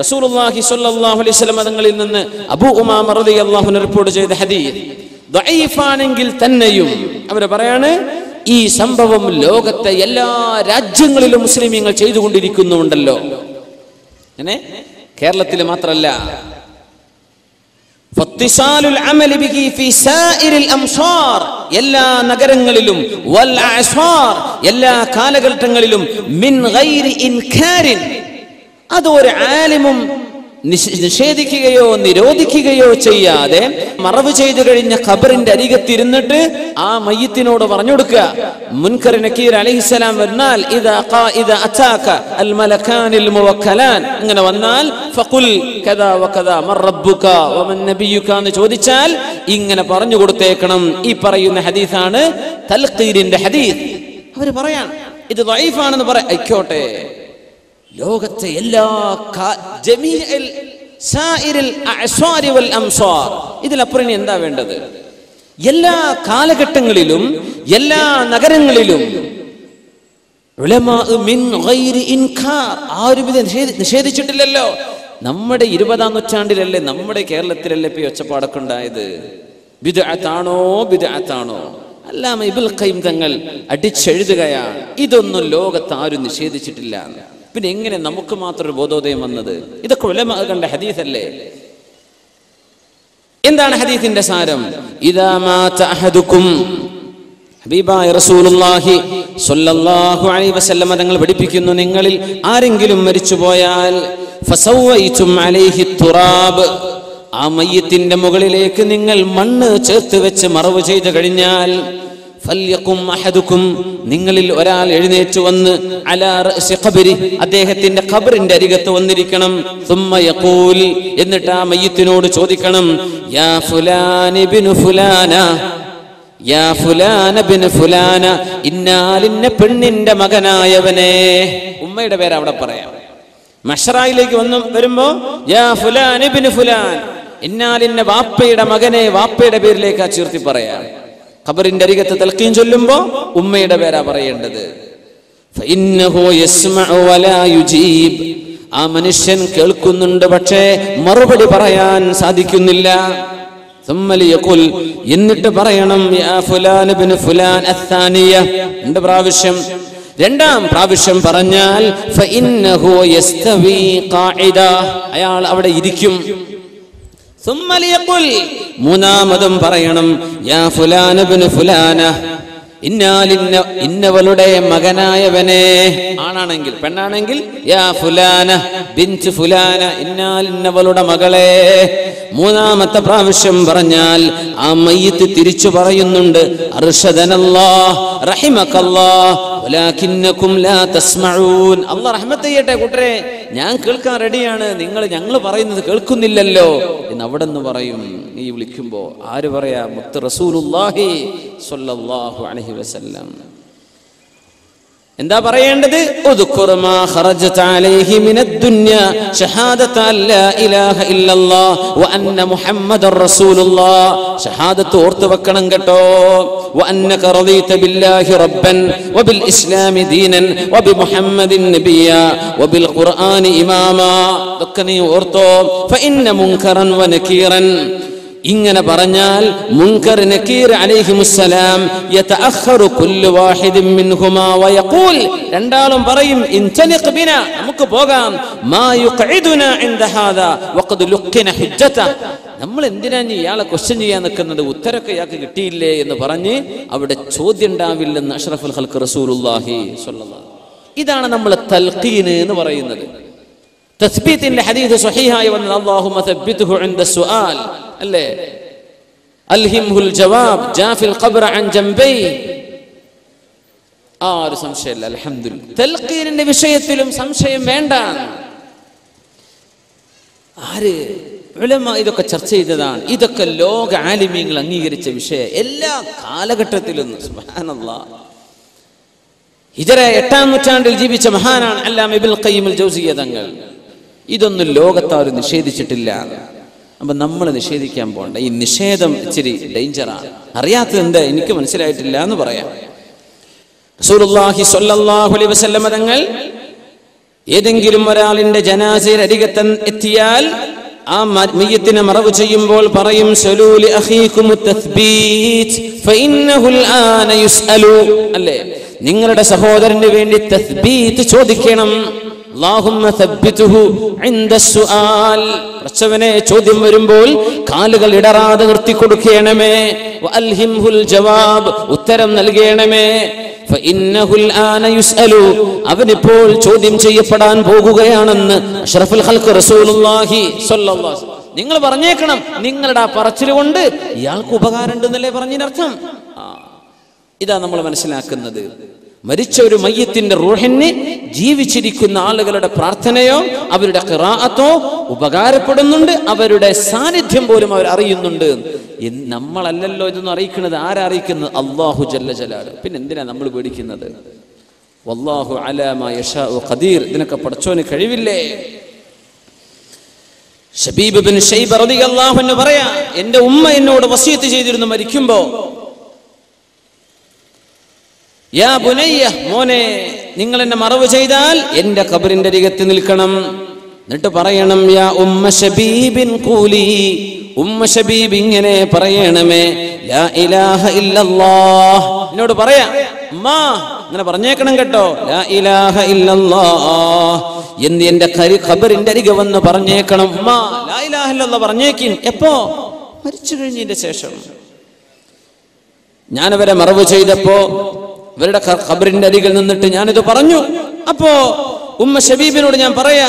റസൂലുള്ളാഹി സ്വല്ലല്ലാഹു അലൈഹി വസല്ലം തങ്ങളിൽ നിന്ന് അബൂ ഉമാമ റളിയല്ലാഹു അൻഹു റിപ്പോർട്ട് ചെയ്ത ഹദീസ് ദൈഫാണെങ്കിൽ തന്നെയും. അവർ പറയാണ് ഈ സംഭവം ലോകത്തെ എല്ലാ രാജ്യങ്ങളിലും മുസ്ലിമീങ്ങൾ ചെയ്തുകൊണ്ടിരിക്കുന്നുണ്ടല്ലോ. അങ്ങനെ കേരളത്തിൽ മാത്രമല്ല ഫത്തിസാലുൽ അമലി ബിഹി ഫി സായിരിൽ അംസാർ എല്ലാ നഗരങ്ങളിലും. വൽ അഅസാർ എല്ലാ കാലഘട്ടങ്ങളിലും. മിൻ ഗൈരി ഇൻകാരിൻ. അത് ഒരു ആലിമും നിഷ്- നിഷേധിക്കുകയോ നിരോധിക്കുകയോ ചെയ്യാതെ മറവ് ചെയ്തു കഴിഞ്ഞ ഖബറിന്റെ അരികത്തിരുന്നിട്ട് ആ മയ്യത്തിനോട് പറഞ്ഞു കൊടുക്കുക മുൻകർ നക്കീർ അലൈഹിസ്സലാം വന്നാൽ ഇദാ ഇത് അച്ചാക്ക അൽ മലക്കാനിൽ മുവക്കലാൻ. അങ്ങനെ വന്നാൽ ഫഖുൽ കദാ വകദാ മർ റബ്ബുക വമൻ നബിയുക എന്ന് ചോദിച്ചാൽ ഇങ്ങനെ പറഞ്ഞു കൊടുത്തേക്കണം. ഈ പറയുന്ന ഹദീസാണ് തൽക്കീരിന്റെ ഹദീസ്. അവർ പറയാണ് ഇത് വൈഫാണെന്ന് പറയാം ആയിക്കോട്ടെ ലോകത്തെ എല്ലാ ഇതിലപ്പുറം ഇനി എന്താ വേണ്ടത്? എല്ലാ കാലഘട്ടങ്ങളിലും എല്ലാ നഗരങ്ങളിലും നിഷേധിച്ചിട്ടില്ലല്ലോ. നമ്മുടെ ഇരുപതാം നൂറ്റാണ്ടിലല്ലേ നമ്മുടെ കേരളത്തിലല്ലേ ഇപ്പൊ ഒച്ചപ്പാടൊക്കെ ഉണ്ടായത്? ബിദ്അത്താണോ ബിദ്അത്താണോ? അല്ലാമ ഇബുൽ ഖയ്യിം തങ്ങൾ അടിച്ചെഴുതുകയാണ്. ഇതൊന്നും ലോകത്ത് ആരും നിഷേധിച്ചിട്ടില്ല. പിന്നെ എങ്ങനെ നമുക്ക് മാത്രം ഒരു ബോധോദയം വന്നത്? ഇതൊക്കെ ഉലമ കണ്ട ഹദീസല്ലേ? എന്താണ് ഹദീസിന്റെ സാരം? ഇദാ മാത അഹദുക്കും. ഹബീബായ റസൂലുള്ളാഹി സ്വല്ലല്ലാഹു അലൈഹി വസല്ലമ തങ്ങൾ പഠിപ്പിക്കുന്നു നിങ്ങളിൽ ആരെങ്കിലും മരിച്ചുപോയാൽ അലൈഹി തുറാബ്. ആ മയ്യത്തിന്റെ മുകളിലേക്ക് നിങ്ങൾ മണ്ണ് ചേർത്ത് വെച്ച് മറവ് ചെയ്തു കഴിഞ്ഞാൽ നിങ്ങളിൽ ഒരാൾ എഴുന്നേറ്റ് വന്ന് അദ്ദേഹത്തിന്റെ ഖബറിന്റെ അരികത്ത് വന്നിരിക്കണം. എന്നിട്ട് ആ മയ്യത്തിനോട് ചോദിക്കണം യാ ഫുലാനി ഇബ്നു ഫുലാന യാ ഫുലാന ബിൻ ഫുലാന ഇന്നാലിന്ന പെണ്ണിന്റെ മകനായവനെ. ഉമ്മയുടെ പേര് അവിടെ പറയാം. മഷറായിലേക്ക് വന്നു വരുമ്പോ യാ ഫുലാനി ബിൻ ഫുലാൻ ഇന്നാലിന്ന വാപ്പയുടെ മകനെ വാപ്പയുടെ പേരിലേക്ക് ആ ചീർത്തി പറയാം. ഖബറിന്റെ അരികത്ത് തൽക്കീൻ ചൊല്ലുമ്പോ ഉമ്മയുടെ പേരാ പറയേണ്ടത്. ആ മനുഷ്യൻ കേൾക്കുന്നുണ്ട് പക്ഷേ മറുപടി പറയാൻ സാധിക്കുന്നില്ല. എന്നിട്ട് പറയണം ഫുലാൻ പ്രാവശ്യം. രണ്ടാം പ്രാവശ്യം പറഞ്ഞാൽ അയാൾ അവിടെ ഇരിക്കും. മൂന്നാമതും പറയണം യാ ഫുലാന ഇന്നവളുടെ മകനായവനെ. ആണാണെങ്കിൽ പെണ്ണാണെങ്കിൽ യാ ഫുലാന ബിന്റ് ഫുലാന ഇന്നാലിന്നവളുടെ മകളെ. മൂന്നാമത്തെ പ്രാവശ്യം പറഞ്ഞാൽ ആ മയ്യത്ത് തിരിച്ചു പറയുന്നുണ്ട് അർഷദനല്ലാ റഹിമക്കല്ലാ വലാകിന്നകും ലാ തസ്മഊൻ. അല്ലാഹ് റഹ്മത്ത് ചെയ്യട്ടെ കൂട്ടരെ. ഞാൻ കേൾക്കാൻ റെഡിയാണ്. നിങ്ങൾ ഞങ്ങൾ പറയുന്നത് കേൾക്കുന്നില്ലല്ലോ എന്ന് അവിടെ നിന്ന് പറയും. നീ വിളിക്കുമ്പോ ആര് പറയാ? മുത്ത് റസൂലുള്ളാഹി സ്വല്ലല്ലാഹു അലൈഹി വസല്ലം. എന്താ പറയേണ്ടത് ഉദ്കുർ മാ ഖറജത അലൈഹി മിനദ് ദുനിയ ഷഹാദത അല്ലാ ഇലാഹ ഇല്ലല്ലാഹ് വ അന്ന മുഹമ്മദർ റസൂലുള്ളാഹ് ഷഹാദത്ത് ഓർത്തു വെക്കണം കേട്ടോ വ അന്നക റളീത ബില്ലാഹി റബ്ബൻ വ ബിൽ ഇസ്ലാമി ദീനൻ വ ബി മുഹമ്മദിൻ നബിയ വ ബിൽ ഖുർആനി ഇമാമാ ഇതൊക്കെ നീ ഓർത്തോ ഫ ഇന്ന മുൻകറൻ വ നകീറൻ ഇങ്ങനെ പറഞ്ഞാൽ മുൻകർ നക്കീർ അലൈഹിമുസ്സലാം യതഅഖറു കുല്ലു വാഹിദിൻ മിൻഹുമാ വയഖൂൽ. രണ്ടാളും പറയും ഇൻതലിഖ് ബിന നമുക്ക് പോകാം. മാ യുഖഇദുന ഇൻദ ഹാദാ വഖദ് ലുഖിന ഹുജ്ജത. നമ്മൾ എന്തിനാ ഇനി ഇയാളെ ക്വസ്റ്റ്യൻ ചെയ്യാൻ നിൽക്കുന്നത്? ഉത്തരമൊക്കെ ഇയാൾക്ക് കിട്ടിയില്ലേ എന്ന് പറഞ്ഞ് അവിടെ ചോദ്യം ഉണ്ടാവില്ലെന്ന് അഷ്റഫുൽ ഖൽക്ക് റസൂലുള്ളാഹി സ്വല്ലല്ലാഹു ഇതാണ് നമ്മൾ തൽഖീന് എന്ന് പറയുന്നത്. തസ്ബീത്തിന്റെ ഹദീസ് സ്വഹീഹായി വന്നത് അല്ലാഹുമ്മ തബ്ബിത്ഹു ഇൻദ സുആൽ. അല്ലേ? അൽഹിംഹുൽ ജവാബ് ജാഫിൽ ഖബ്ര അൻ ജംബൈ. ആ ഒരു സംശയമില്ല അൽഹംദുലില്ല. തൽഖീനിന്റെ വിഷയത്തിലും സംശയം വേണ്ട. ആര്? ഉലമ ഇതൊക്കെ ചർച്ച ചെയ്തതാണ്. ഇതൊക്കെ ലോക ആലിമ്യങ്ങൾ അംഗീകരിച്ച വിഷയം. എല്ലാ കാലഘട്ടത്തിലും സുബ്ഹാനല്ലാഹ് ഹിജറ എട്ടാം നൂറ്റാണ്ടിൽ ജീവിച്ച മഹാനാണ് അല്ലാം ഇബിൽ ഖയ്യിമുൽ ജൗസിയ തങ്ങൾ. ഇതൊന്നും ലോകത്താരും നിഷേധിച്ചിട്ടില്ല. അപ്പൊ നമ്മൾ നിഷേധിക്കാൻ പോകണ്ട. ഈ നിഷേധം ഇച്ചിരി ഡേഞ്ചറാണ്. അറിയാത്തത് എന്താ എനിക്ക് മനസ്സിലായിട്ടില്ല എന്ന് പറയാം. റസൂലുള്ളാഹി സ്വല്ലല്ലാഹു അലൈഹി വസല്ലമ തങ്ങൾ ഏതെങ്കിലും ഒരാളിന്റെ ജനാസയിൽ അരികത്ത് എത്തിയാൽ ആ മയ്യത്തിന് മറവ് ചെയ്യുമ്പോൾ പറയും സലൂലി അല്ലേ? നിങ്ങളുടെ സഹോദരന് വേണ്ടി തസ്ബീത് ചോദിക്കണം. പ്രച്ചവനെ ചോദ്യം വരുമ്പോൾ കാലുകൾ ഇടറാതെ നിർത്തി കൊടുക്കണമേ ജവാബ് ഉത്തരം നൽകണമേ. അവനിപ്പോൾ ചോദ്യം ചെയ്യപ്പെടാൻ പോകുകയാണെന്ന് അഷ്റഫുൽ ഖൽഖ് റസൂലുള്ളാഹി നിങ്ങൾ പറഞ്ഞേക്കണം. നിങ്ങളുടെ ആ പറച്ചിൽ കൊണ്ട് ഇയാൾക്ക് ഉപകാരം ഉണ്ടെന്നല്ലേ പറഞ്ഞതിനർത്ഥം ഇതാ നമ്മൾ മനസ്സിലാക്കുന്നത്. മരിച്ച ഒരു മയ്യത്തിന്റെ റൂഹിന് ജീവിച്ചിരിക്കുന്ന ആളുകളുടെ പ്രാർത്ഥനയോ അവരുടെ ഖിറാഅത്തോ ഉപകാരപ്പെടുന്നുണ്ട് അവരുടെ സാന്നിധ്യം പോലും അവർ അറിയുന്നുണ്ട്. നമ്മളല്ലല്ലോ ഇതൊന്നും അറിയിക്കുന്നത്. ആരാ അറിയിക്കുന്നത്? അള്ളാഹു ജല്ല ജലാൽ. പിന്നെ എന്തിനാ നമ്മൾ പേടിക്കുന്നത്? വല്ലാഹു അലാമ യശാഉ ഖദീർ. ഇതിനൊക്കെ പഠിച്ചോന് കഴിവില്ലേ? ഷബീബ് ബിൻ ഷൈബ റളിയല്ലാഹു അൻഹു പറയാ എന്റെ ഉമ്മ എന്നോട് വസിയത്ത് ചെയ്തിരുന്നു മരിക്കുമ്പോ യാ മോനെ നിങ്ങൾ എന്നെ മറവ് ചെയ്താൽ എന്റെ ഖബറിന്റെ അരികത്ത് നിൽക്കണം. എന്നിട്ട് പറയണം യാ ഉമ്മ ഷബീബിൻ കൂലി. ഉമ്മ ഷബീബ് ഇങ്ങനെ പറയണമേ ലാ ഇലാഹ ഇല്ലല്ലാഹ്. എന്നോട് പറയാ അമ്മാ ഇങ്ങനെ പറഞ്ഞേക്കണം കേട്ടോ ലാ ഇലാഹ ഇല്ലല്ലാഹ്. എന്ന് എന്റെ കരി ഖബറിന്റെ അരികെ വന്ന് പറഞ്ഞേക്കണം ഉമ്മ ലാ ഇലാഹ ഇല്ലല്ലാഹ് എപ്പോ? മരിച്ചു കഴിഞ്ഞതിന്റെ ശേഷം. ഞാനവരെ മറവ് ചെയ്തപ്പോ ഇവരുടെ ഖബറിന്റെ അരികിൽ നിന്നിട്ട് ഞാനിത് പറഞ്ഞു. അപ്പോ ഉമ്മ ഷബീബിനോട് ഞാൻ പറയാ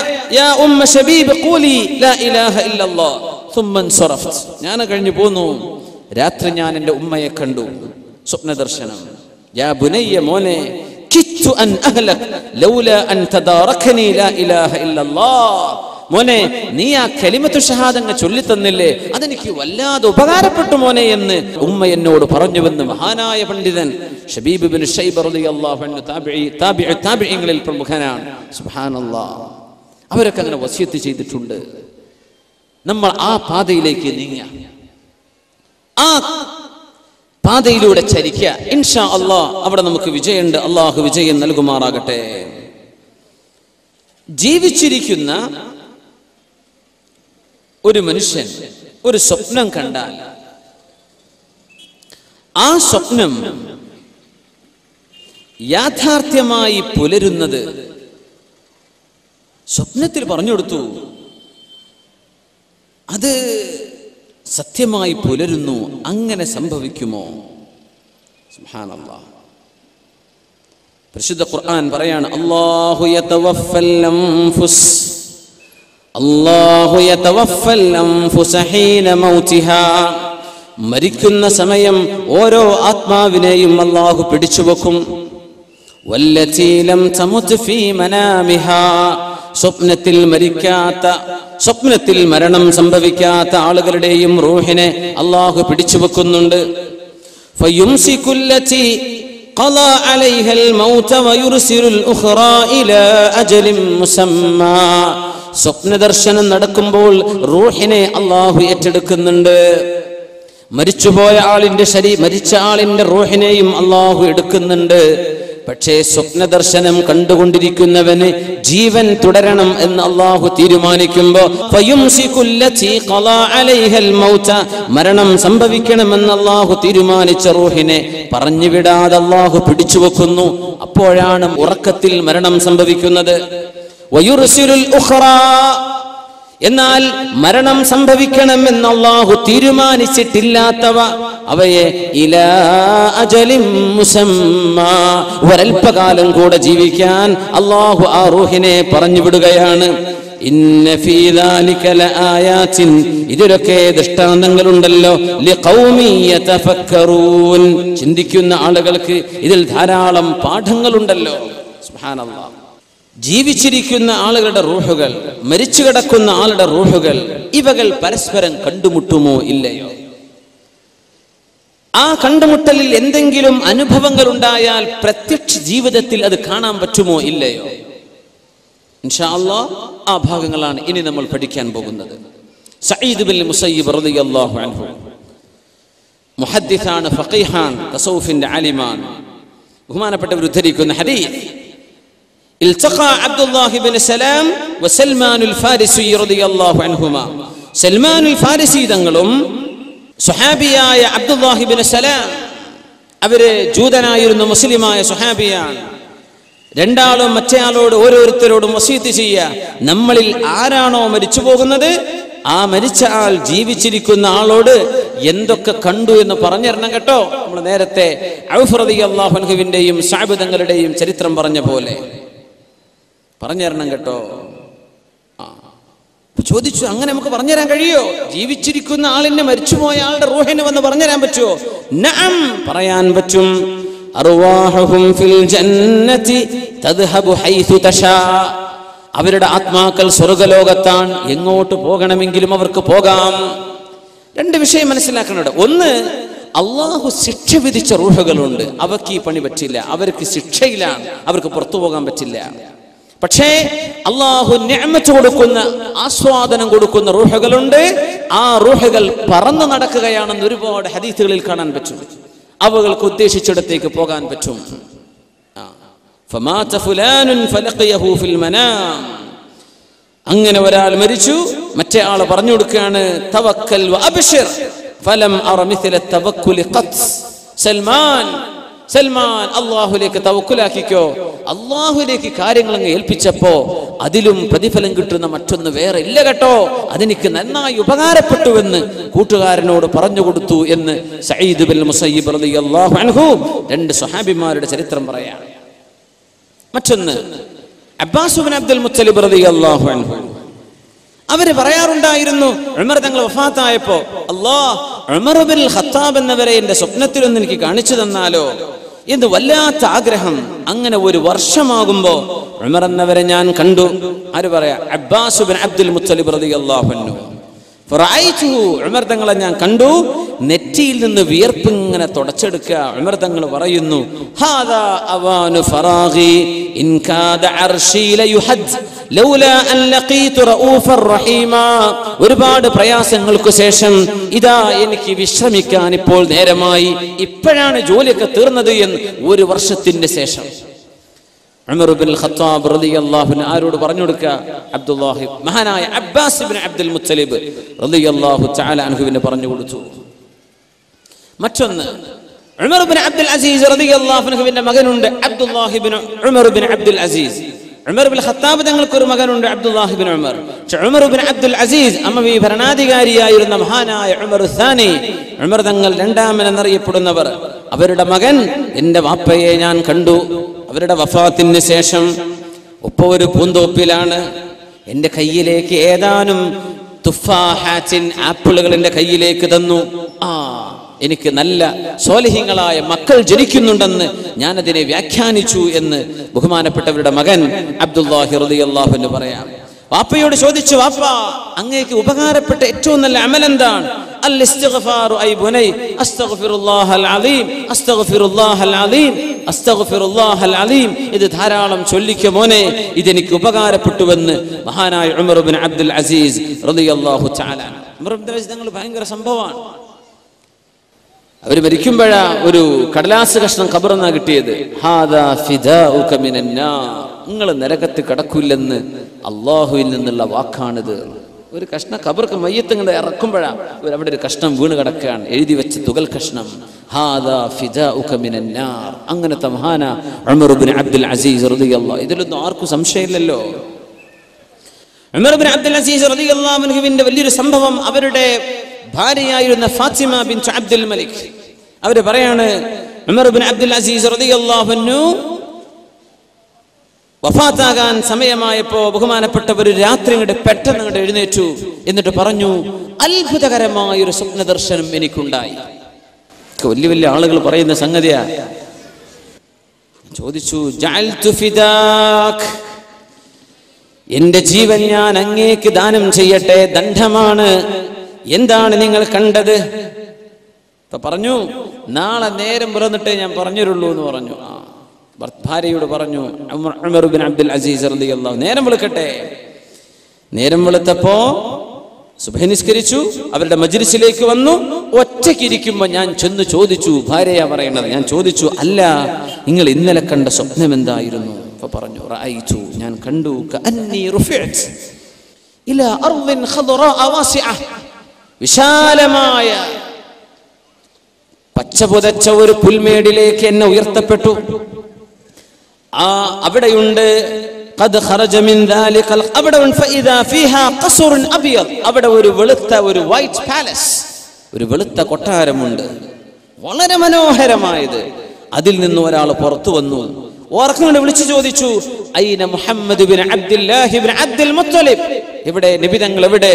ഞാൻ കഴിഞ്ഞു പോന്നു. രാത്രി ഞാൻ എന്റെ ഉമ്മയെ കണ്ടു. സ്വപ്ന ദർശനം. മോനെ കിച്ചു അൻ അഹ്ലക് ലൗല ഇലാഹ ഇല്ലല്ലാഹ്. മോനെ നീ ആ കലിമത്തു ഷഹാദങ്ങ് ചൊല്ലിത്തന്നില്ലേ? അതെനിക്ക് വല്ലാതെ ഉപകാരപ്പെട്ടു മോനെ എന്ന് ഉമ്മ എന്നോട് പറഞ്ഞുവെന്ന് മഹാനായ പണ്ഡിതൻ ഷബീബ് ബിൻ ഷൈബ് റളിയല്ലാഹു അൻഹു താബിഈ താബിഈ താബിഈങ്ങളിൽ പ്രമുഖനാണ്. സുഹാനല്ലാ അവരൊക്കെ അങ്ങനെ വസ്യത്ത് ചെയ്തിട്ടുണ്ട്. നമ്മൾ ആ പാതയിലേക്ക് നീങ്ങ ആ പാതയിലൂടെ ചരിക്കുക. ഇൻഷാ അള്ളാഹ് അവിടെ നമുക്ക് വിജയമുണ്ട്. അള്ളാഹു വിജയം നൽകുമാറാകട്ടെ. ജീവിച്ചിരിക്കുന്ന ഒരു മനുഷ്യൻ ഒരു സ്വപ്നം കണ്ടാൽ ആ സ്വപ്നം യാഥാർത്ഥ്യമായി പുലരുന്നത് സ്വപ്നത്തിൽ പറഞ്ഞു കൊടുത്തു. അത് സത്യമായി പുലരുന്നു. അങ്ങനെ സംഭവിക്കുമോ? സുബ്ഹാനല്ലാഹ് പരിശുദ്ധ ഖുർആൻ പറയാണ് അല്ലാഹു അല്ലാഹു യതവഫൽ അൻഫുസ ഹീന മൗതിഹാ. മരിക്കുന്ന സമയം ഓരോ ആത്മാവിനെയും അള്ളാഹു പിടിച്ചു വെക്കും വല്ലതീ ലം തമുത് ഫീ മനാമിഹാ. സ്വപ്നത്തിൽ മരിക്കാത്ത സ്വപ്നത്തിൽ മരണം സംഭവിക്കാത്ത ആളുകളുടെയും റൂഹിനെ അള്ളാഹു പിടിച്ചു വെക്കുന്നുണ്ട് സ്വപ്നദർശനം നടക്കുമ്പോൾ റൂഹിനെ അള്ളാഹു ഏറ്റെടുക്കുന്നുണ്ട്. മരിച്ചുപോയ ആളിന്റെ ശരീ മരിച്ച ആളിന്റെ റൂഹിനെയും അള്ളാഹു എടുക്കുന്നുണ്ട്. പക്ഷേ സ്വപ്ന ദർശനം കണ്ടുകൊണ്ടിരിക്കുന്നവന് ജീവൻ തുടരണം എന്ന് അള്ളാഹു തീരുമാനിക്കുമ്പോൾ മരണം സംഭവിക്കണമെന്ന് അള്ളാഹു തീരുമാനിച്ച റൂഹിനെ പറഞ്ഞുവിടാതെ അള്ളാഹു പിടിച്ചു വെക്കുന്നു അപ്പോഴാണ് ഉറക്കത്തിൽ മരണം സംഭവിക്കുന്നത്. എന്നാൽ മരണം സംഭവിക്കണമെന്ന് അള്ളാഹു തീരുമാനിച്ചിട്ടില്ലാത്തവ അവയെ ഇലാ അജലിം മുസമ്മാ. ഒരൽപ്പകാലം കൂടെ ജീവിക്കാൻ അള്ളാഹു ആ റൂഹിനെ പറഞ്ഞു വിടുകയാണ്. ഇതിലൊക്കെ ദൃഷ്ടാന്തങ്ങളുണ്ടല്ലോ. ചിന്തിക്കുന്ന ആളുകൾക്ക് ഇതിൽ ധാരാളം പാഠങ്ങളുണ്ടല്ലോ. സുബ്ഹാനല്ലാഹ്. ജീവിച്ചിരിക്കുന്ന ആളുകളുടെ റൂഹുകൾ മരിച്ചു കിടക്കുന്ന ആളുടെ റൂഹുകൾ ഇവകൾ പരസ്പരം കണ്ടുമുട്ടുമോ ഇല്ലയോ? ആ കണ്ടുമുട്ടലിൽ എന്തെങ്കിലും അനുഭവങ്ങൾ ഉണ്ടായാൽ പ്രത്യക്ഷ ജീവിതത്തിൽ അത് കാണാൻ പറ്റുമോ ഇല്ലയോ? ആ ഭാഗങ്ങളാണ് ഇനി നമ്മൾ പഠിക്കാൻ പോകുന്നത്. സയ്യിദ് ബിൻ മുസയ്യിബ് റളിയല്ലാഹു അൻഹു. മുഹദ്ദിസാണ് ഫഖീഹാൻ തസൗഫിന്റെ ആലിമാൻ. ബഹുമാനപ്പെട്ടവർ ഉദ്ധരിക്കുന്ന ഹദീസ്. التقى عبد الله بن سلام وسلمان الفارسي رضي الله عنهما സൽമാൻ ഫാരിസി തങ്ങളും സുഹാബിയായ അബ്ദുല്ലാഹി ബിൻ സലാം അവര് ജൂതനായിരുന്ന മുസ്ലിമായ സുഹാബിയാണ് രണ്ടാളും മറ്റേയാളോട് ഓരോരുത്തരോടും വസീത്ത് ചെയ്യുക നമ്മളിൽ ആരാണോ മരിച്ചു പോകുന്നത് ആ മരിച്ച ആൾ ജീവിച്ചിരിക്കുന്ന ആളോട് എന്തൊക്കെ കണ്ടു എന്ന് പറഞ്ഞിരണം കേട്ടോ നമ്മൾ നേരത്തെ ഔഫ്രദി അള്ളാഹുൻഹുവിന്റെയും സാബിതങ്ങളുടെയും ചരിത്രം പറഞ്ഞ പോലെ പറഞ്ഞു തരണം കേട്ടോ ചോദിച്ചു അങ്ങനെ നമുക്ക് പറഞ്ഞുതരാൻ കഴിയോ? ജീവിച്ചിരിക്കുന്ന ആളിനെ മരിച്ചുപോയ ആളുടെ റൂഹിനെ വന്ന് പറഞ്ഞുതരാൻ പറ്റുമോ നഅം പറയാൻ പറ്റും. അർവാഹും ഫിൽ തദ്ഹബു തശാ അവരുടെ ആത്മാക്കൾ സ്വർഗലോകത്താണ്. എങ്ങോട്ട് പോകണമെങ്കിലും അവർക്ക് പോകാം. രണ്ട് വിഷയം മനസ്സിലാക്കണം ഒന്ന് അള്ളാഹു ശിക്ഷ വിധിച്ച റൂഹകളുണ്ട്. അവർക്ക് ഈ പണി പറ്റില്ല. അവർക്ക് ശിക്ഷയിലാണ്. അവർക്ക് പുറത്തു പോകാൻ പറ്റില്ല. പക്ഷേ അള്ളാഹു ഞാമച്ച് കൊടുക്കുന്ന ആസ്വാദനം കൊടുക്കുന്ന റൂഹകളുണ്ട്. ആ റൂഹകൾ പറന്നു നടക്കുകയാണെന്ന് ഒരുപാട് ഹദീസുകളിൽ കാണാൻ പറ്റും. അവകൾക്ക് ഉദ്ദേശിച്ചിടത്തേക്ക് പോകാൻ പറ്റും. അങ്ങനെ ഒരാൾ മരിച്ചു. മറ്റേ ആൾ പറഞ്ഞു കൊടുക്കുകയാണ് തവക്കൽ ഫലം സൽമാൻ സൽമാൻ അള്ളാഹുലേക്ക് തവക്കുലാക്കിക്കോ. അള്ളാഹുലേക്ക് കാര്യങ്ങൾ അങ്ങ് ഏൽപ്പിച്ചപ്പോ അതിലും പ്രതിഫലം കിട്ടുന്ന മറ്റൊന്ന് വേറെ ഇല്ല കേട്ടോ. അതെനിക്ക് നന്നായി ഉപകാരപ്പെട്ടുവെന്ന് കൂട്ടുകാരനോട് പറഞ്ഞു കൊടുത്തു എന്ന് സയ്യിദ് ബിൻ മുസയ്യിബ് റളിയല്ലാഹു അൻഹു രണ്ട് സ്വഹാബിമാരുടെ ചരിത്രം പറയാണ് മറ്റൊന്ന് അബ്ബാസുബിൻ അബ്ദുൽ മുത്തലിബ് റളിയല്ലാഹു അൻഹു. അവർ പറയാറുണ്ടായിരുന്നു ഉമർ തങ്ങൾ വഫാത്തായപ്പോ അല്ലാ ഉമർ ബിൻ ഖത്താബ് എന്നവരെ എന്റെ സ്വപ്നത്തിലൊന്ന് എനിക്ക് കാണിച്ചു തന്നാലോ? എന്ന് വല്ലാത്ത ആഗ്രഹം. അങ്ങനെ ഒരു വർഷമാകുമ്പോ ഉമർ എന്നവരെ ഞാൻ കണ്ടു. ആര് പറയാ? അബ്ബാസ് ബിൻ അബ്ദുൽ മുത്തലിബ് അൻഹു. ഫറഅയ്തുഹു ഉമർ തങ്ങളെ ഞാൻ കണ്ടു. നെറ്റിയിൽ നിന്ന് വിയർപ്പ് ഇങ്ങനെ തുടച്ചെടുക്കുക. ഉമർ തങ്ങൾ പറയുന്നു ഒരുപാട് പ്രയാസങ്ങൾക്ക് ശേഷം ഇതാ എനിക്ക് വിശ്രമിക്കാൻ ഇപ്പോൾ നേരമായി. ഇപ്പോഴാണ് ജോലിയൊക്കെ തീർന്നത് എന്ന് ഒരു വർഷത്തിന്റെ ശേഷം. ഖത്താബ് റളിയല്ലാഹു അൻഹു ആരോട് പറഞ്ഞു കൊടുക്കുക അബ്ദുല്ലാഹി മഹാനായ അബ്ബാസ് ഇബ്നു അബ്ദുൽ മുത്തലിബ് റളിയല്ലാഹു തആല അൻഹുവിനെ പറഞ്ഞു കൊടുത്തു. മറ്റൊന്ന് ഉമർ ബിൻ അബ്ദുൽ അസീസ് റളിയല്ലാഹു അൻഹുവിന്റെ മകനുണ്ട് Abdullahi Umar bin Abdul Aziz. Umar bin Khattab തങ്ങൾക്ക് ഒരു മകനുണ്ട് Abdullahi bin Umar. Umar bin Abdul Aziz അമ്മവി ഭരണാധികാരിയായിരുന്ന മഹാനായ ഉമർ സാനി. ഉമർ തങ്ങൾ രണ്ടാമൻ എന്നറിയപ്പെടുന്നവർ. അവരുടെ മകൻ എന്റെ വാപ്പയെ ഞാൻ കണ്ടു. അവരുടെ വഫാത്തിന് ശേഷം ഉപ്പ ഒരു പൂന്തോപ്പിലാണ്. എന്റെ കയ്യിലേക്ക് ഏതാനും തുഫാഹാച്ചിൻ ആപ്പിളുകൾ എന്റെ കയ്യിലേക്ക് തന്നു. ആ എനിക്ക് നല്ല സോലഹിങ്ങളായ മക്കൾ ജനിക്കുന്നുണ്ടെന്ന് ഞാനതിനെ വ്യാഖ്യാനിച്ചു എന്ന് ബഹുമാനപ്പെട്ടവരുടെ മകൻ അബ്ദുല്ലാഹി റളിയല്ലാഹു എന്ന് പറയാം. വാപ്പയോട് ചോദിച്ചു വാപ്പ അങ്ങേക്ക് ഉപകാരപ്പെട്ട ഏറ്റവും നല്ല അമൽ എന്താണ്? ഇത് ധാരാളം ചൊല്ലിക്ക മോനെ ഇതെനിക്ക് ഉപകാരപ്പെട്ടുവെന്ന് മഹാനായ ഉമർ ബിൻ അബ്ദുൽ അസീസ് റളിയല്ലാഹു തങ്ങൾ ഭയങ്കര സംഭവമാണ്. അവർ മരിക്കുമ്പോഴാ ഒരു കടലാസ് കഷ്ണം കബറന്നാ കിട്ടിയത്. നിങ്ങൾ നരകത്ത് കടക്കില്ലെന്ന് അള്ളാഹുവിൽ നിന്നുള്ള വാക്കാണിത്. ഒരു കഷ്ണം കബർക്ക് മയ്യത്ത് ഇങ്ങനെ ഇറക്കുമ്പോഴാ അവിടെ ഒരു കഷ്ണം വീണ് കിടക്കുകയാണ്. എഴുതി വെച്ച തുകൽ കഷ്ണം. അങ്ങനത്തെ മഹാന ഉമർ ബിൻ അബ്ദുൽ അസീസ് ഇതിലൊന്നും ആർക്കും സംശയമില്ലല്ലോ. ഉമർ അബ്ദുൽ അസീസ് വലിയൊരു സംഭവം അവരുടെ ഭാര്യയായിരുന്ന ഫാത്തിമ ബിൻ അബ്ദുൽ മലിക്. അവർ പറയാണ് ഉമർ അബ്ദുൽ അസീസ് റളിയല്ലാഹു വഫാത്താകാൻ സമയമായപ്പോ ബഹുമാനപ്പെട്ട ഒരു രാത്രി ഇങ്ങോട്ട് പെട്ടെന്ന് ഇങ്ങോട്ട് എഴുന്നേറ്റു എന്നിട്ട് പറഞ്ഞു അത്ഭുതകരമായ ഒരു സ്വപ്ന ദർശനം എനിക്കുണ്ടായി വലിയ വലിയ ആളുകൾ പറയുന്ന സംഗതിയാ. ചോദിച്ചു എന്റെ ജീവൻ ഞാൻ അങ്ങേക്ക് ദാനം ചെയ്യട്ടെ ദണ്ഡമാണ്. എന്താണ് നിങ്ങൾ കണ്ടത്? ഇപ്പൊ പറഞ്ഞു നാളെ നേരം പുറന്നിട്ടേ ഞാൻ പറഞ്ഞുള്ളൂ എന്ന് പറഞ്ഞു. ആ ഭാര്യയോട് പറഞ്ഞു അബ്ദുൽ അസീസ് നേരം വിളിക്കട്ടെ. നേരം വെളുത്തപ്പോ സുഭനിസ്കരിച്ചു നിസ്കരിച്ചു അവരുടെ മജ്ലിസിലേക്ക് വന്നു ഒറ്റയ്ക്ക് ഇരിക്കുമ്പോ ഞാൻ ചെന്ന് ചോദിച്ചു ഭാര്യയാ പറയണത്? ഞാൻ ചോദിച്ചു അല്ല നിങ്ങൾ ഇന്നലെ കണ്ട സ്വപ്നം എന്തായിരുന്നു? അപ്പൊ പറഞ്ഞു റായിച്ചു ഞാൻ കണ്ടു വിശാലമായ പച്ച പുതച്ച ഒരു പുൽമേടിലേക്ക് എന്നെ ഉയർത്തപ്പെട്ടു. ആ അവിടെയുണ്ട്. അവിടെ ഒരു വെളുത്ത ഒരു വൈറ്റ് പാലസ് ഒരു വെളുത്ത കൊട്ടാരമുണ്ട്. വളരെ മനോഹരമായത്. അതിൽ നിന്ന് ഒരാൾ പുറത്തു വന്നു. ഓർക്കുന്നുണ്ട് വിളിച്ചു ചോദിച്ചു ഐന Muhammad bin Abdullahi bin Abdul Muttalib? എവിടെ നിബിതങ്ങൾ എവിടെ?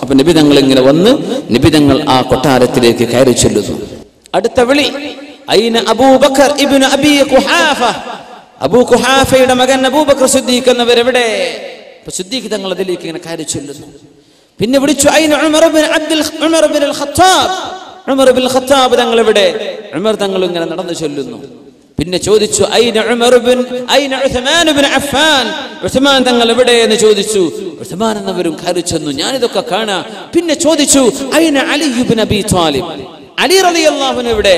അപ്പൊ നിബിതങ്ങൾ ഇങ്ങനെ വന്ന് നിബിതങ്ങൾ ആ കൊട്ടാരത്തിലേക്ക് കയറി ചെല്ലുന്നു. അടുത്ത വിളി ഐന അബൂബക്കർ ഇബ്നു അബി കുഹാഫ. അബൂ കുഹാഫയുടെ മകൻ അബൂബക്കർ സിദ്ദീഖ് എന്നവർ എവിടെ? അപ്പൊ സിദ്ദീഖ് തങ്ങൾ അതിലേക്ക് ഇങ്ങനെ കയറി ചെല്ലുന്നു. പിന്നെ വിളിച്ചു ഐന Umar ibn Abdul Umar ibn al Khattab Umar ibn al Khattab തങ്ങൾ എവിടെ? ഉമർ തങ്ങൾ ഇങ്ങനെ നടന്നു ചൊല്ലുന്നു. പിന്നെ ചോദിച്ചു ഐന ഉമർ ബിൻ ഐന ഉസ്മാൻ ഇബ്നു അഫ്ഫാൻ? ഉസ്മാൻ തങ്ങൾ എവിടെ എന്ന് ചോദിച്ചു. ഉസ്മാൻ എന്നവരും കയറി ഞാൻ ഇതൊക്കെ കാണാ. പിന്നെ ചോദിച്ചു ഐന അലി ഇബ്നു അബീ ത്വാലിബ്? അലി റളിയല്ലാഹു അൻഹു എവിടെ?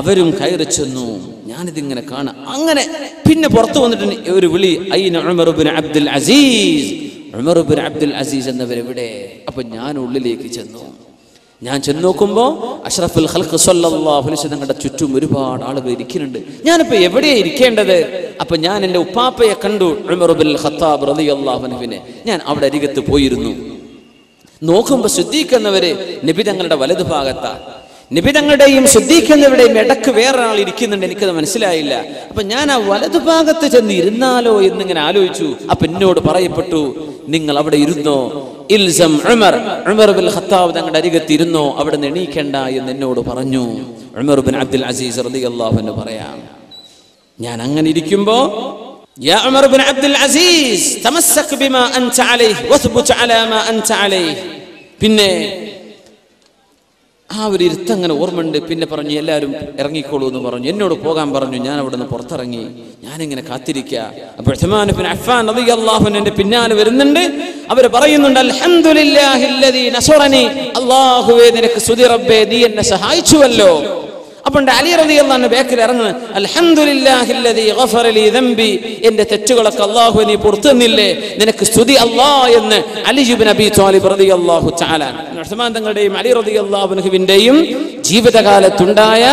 അവരും കയറി ചെന്നു ഞാനിതിങ്ങനെ കാണാ. അങ്ങനെ പിന്നെ പുറത്തു വന്നിട്ട് ഒരു വിളി ഐന Umar bin Abdul Aziz. Umar bin Abdul Aziz എന്നവർ എവിടെ അപ്പോൾ ഞാൻ ഉള്ളിലേക്ക് ചെന്നു. ഞാൻ ചെന്ന് നോക്കുമ്പോൾ അഷ്റഫുൽ അലൈഹി വസല്ലം തങ്ങളുടെ ചുറ്റും ഒരുപാട് ആളുകൾ ഇരിക്കുന്നുണ്ട്. ഞാനിപ്പോ എവിടെയാണ് ഇരിക്കേണ്ടത്? അപ്പൊ ഞാൻ എന്റെ ഉപ്പാപ്പയെ കണ്ടു ഉമർ ബിൻ ഖത്താബ് റളിയല്ലാഹു അൻഹുവിനെ. ഞാൻ അവിടെ അരികത്ത് പോയിരുന്നു. നോക്കുമ്പോ ശ്രദ്ധിക്കുന്നവര് നബി തങ്ങളുടെ ഭാഗത്താണ് നിബിതങ്ങളുടെയും ശ്രദ്ധിക്കുന്നവരുടെയും ഇടക്ക് വേറെ ആൾ ഇരിക്കുന്നുണ്ട് എനിക്കത് മനസ്സിലായില്ല അപ്പൊ ഞാൻ ആ വലതുഭാഗത്ത് ചെന്ന് ഇരുന്നാലോ എന്നിങ്ങനെ ആലോചിച്ചു അപ്പൊ എന്നോട് പറയപ്പെട്ടു നിങ്ങൾ അവിടെ ഇരുന്നോ ഇൽസം ഉമർ ഉമർ ബിൽ ഖത്താബ് തങ്ങളുടെ അരികത്ത് ഇരുന്നോ അവിടെ നിന്ന് എണീക്കണ്ട എന്ന് എന്നോട് പറഞ്ഞു ഉമർ ബിൻ അബ്ദുൽ അസീസ് റളിയല്ലാഹു അൻഹു പറയാം ഞാൻ അങ്ങനെ ഇരിക്കുമ്പോ يا عمر بن عبد العزيز تمسك بما أنت عليه واثبت على ما أنت عليه പിന്നെ ആ ഒരു ഇരുത്തം അങ്ങനെ ഓർമ്മയുണ്ട്. പിന്നെ പറഞ്ഞു എല്ലാവരും ഇറങ്ങിക്കോളൂ എന്ന് പറഞ്ഞു. എന്നോട് പോകാൻ പറഞ്ഞു ഞാൻ അവിടെ നിന്ന് പുറത്തിറങ്ങി. ഞാനിങ്ങനെ ഇബ്നു അഫ്ഫാൻ പിന്നാലെ വരുന്നുണ്ട്. അവർ പറയുന്നുണ്ട് അൽഹംദുലില്ലാഹില്ലദീ നസറനി. അല്ലാഹുവേ നിനക്ക് റബ്ബേ നീ എന്നെ സഹായിച്ചുവല്ലോ. അപ്പോൾ അലി റതി ബേക്കിൽ ബാക്കിൽ ഇറങ്ങുന്നത് ദംബി എന്റെ തെറ്റുകളൊക്കെ അള്ളാഹു നീ പുറത്തു നിന്നില്ലേ നിനക്ക് സ്തുതി അല്ലാ എന്ന് അലി ഇബ്നു അബി ത്വാലിബ് റളിയല്ലാഹു അള്ളാഹു തങ്ങളുടെയും അലി റതി അൻഹുവിന്റെയും ജീവിതകാലത്തുണ്ടായ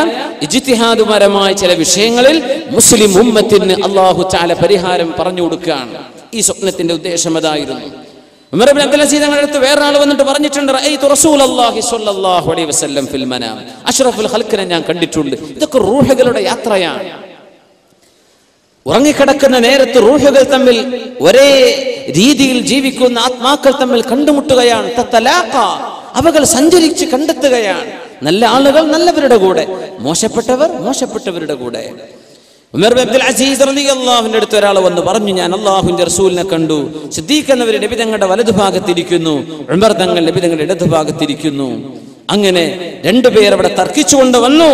ഇജിത്തിഹാദുപരമായ ചില വിഷയങ്ങളിൽ മുസ്ലിം ഉമ്മത്തിന് അള്ളാഹു ചാല പരിഹാരം പറഞ്ഞു കൊടുക്കുകയാണ്. ഈ സ്വപ്നത്തിന്റെ ഉദ്ദേശം അതായിരുന്നു. ഉമർ ഇബ്നു അബ്ദുൽ അസീസ് തങ്ങളുടെ അടുത്ത് വേറൊരാൾ വന്നിട്ട് പറഞ്ഞിട്ടുണ്ട് റഅയ്തു റസൂലല്ലാഹി സ്വല്ലല്ലാഹു അലൈഹി വസല്ലം ഫിൽ അഷ്റഫുൽ ഖൽഖിനെ ഞാൻ കണ്ടിട്ടുണ്ട്. ഇതൊക്കെ റൂഹുകളുടെ യാത്രയാണ്. ഉറങ്ങിക്കിടക്കുന്ന നേരത്ത് റൂഹുകൾ തമ്മിൽ ഒരേ രീതിയിൽ ജീവിക്കുന്ന ആത്മാക്കൾ തമ്മിൽ കണ്ടുമുട്ടുകയാണ്. തത്തലാക്ക അവകൾ സഞ്ചരിച്ച് കണ്ടെത്തുകയാണ്. നല്ല ആളുകൾ നല്ലവരുടെ കൂടെ മോശപ്പെട്ടവർ മോശപ്പെട്ടവരുടെ കൂടെ. ഉമർ അബ്ദുൽ അസീസ് റളിയല്ലാഹുവിന്റെ അടുത്ത് ഒരാൾ വന്ന് പറഞ്ഞു ഞാൻ അള്ളാഹുവിന്റെ റസൂലിനെ കണ്ടു. സിദ്ദീഖ് എന്നവർ നബി തങ്ങളുടെ വലതുഭാഗത്തിരിക്കുന്നു ഉമർ തങ്ങൾ നബി തങ്ങളുടെ ഇടതുഭാഗത്തിരിക്കുന്നു അങ്ങനെ രണ്ടുപേർ അവിടെ തർക്കിച്ചുകൊണ്ട് വന്നു.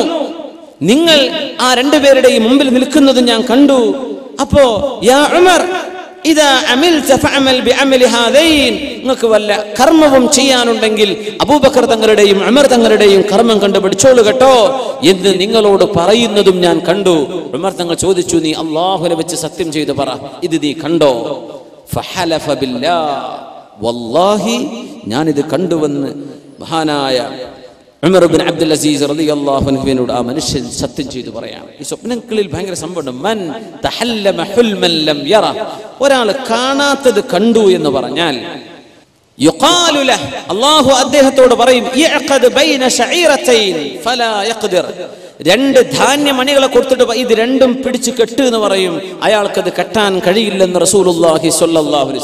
നിങ്ങൾ ആ രണ്ടുപേരുടെയും മുമ്പിൽ നിൽക്കുന്നത് ഞാൻ കണ്ടു. അപ്പോ യാ ഉമർ ഇതാ അമിൽ നിങ്ങൾക്ക് വല്ല കർമ്മവും ചെയ്യാനുണ്ടെങ്കിൽ അബൂബക്കർ തങ്ങളുടെയും അമർ തങ്ങളുടെയും കർമ്മം കണ്ടുപിടിച്ചോളൂ കേട്ടോ. എന്ന് നിങ്ങളോട് പറയുന്നതും ഞാൻ കണ്ടു. ഉമർ തങ്ങൾ ചോദിച്ചു നീ അള്ളാഹുനെ വെച്ച് സത്യം ചെയ്തു പറ. ഇത് നീ കണ്ടോ? വല്ലാഹി ഞാനിത് കണ്ടുവെന്ന് മഹാനായ ഉമർ ബിൻ അബ്ദുൽ അസീസ് റളിയല്ലാഹു അൻഹുവിനോട് ആ മനുഷ്യൻ സത്യം ചെയ്തു പറയാണ്. ഈ സ്വപ്നങ്ങളിൽ ഭയങ്കര സംഭവമുണ്ട് ഒരാൾ കാണാത്തത് കണ്ടു എന്ന് പറഞ്ഞാൽ അല്ലാഹു അദ്ദേഹത്തോട് പറയും രണ്ട് ധാന്യമണികളെ കൊടുത്തിട്ട് ഇത് രണ്ടും പിടിച്ച് കെട്ട് എന്ന് പറയും. അയാൾക്കത് കെട്ടാൻ കഴിയില്ലെന്ന് അലൈഹി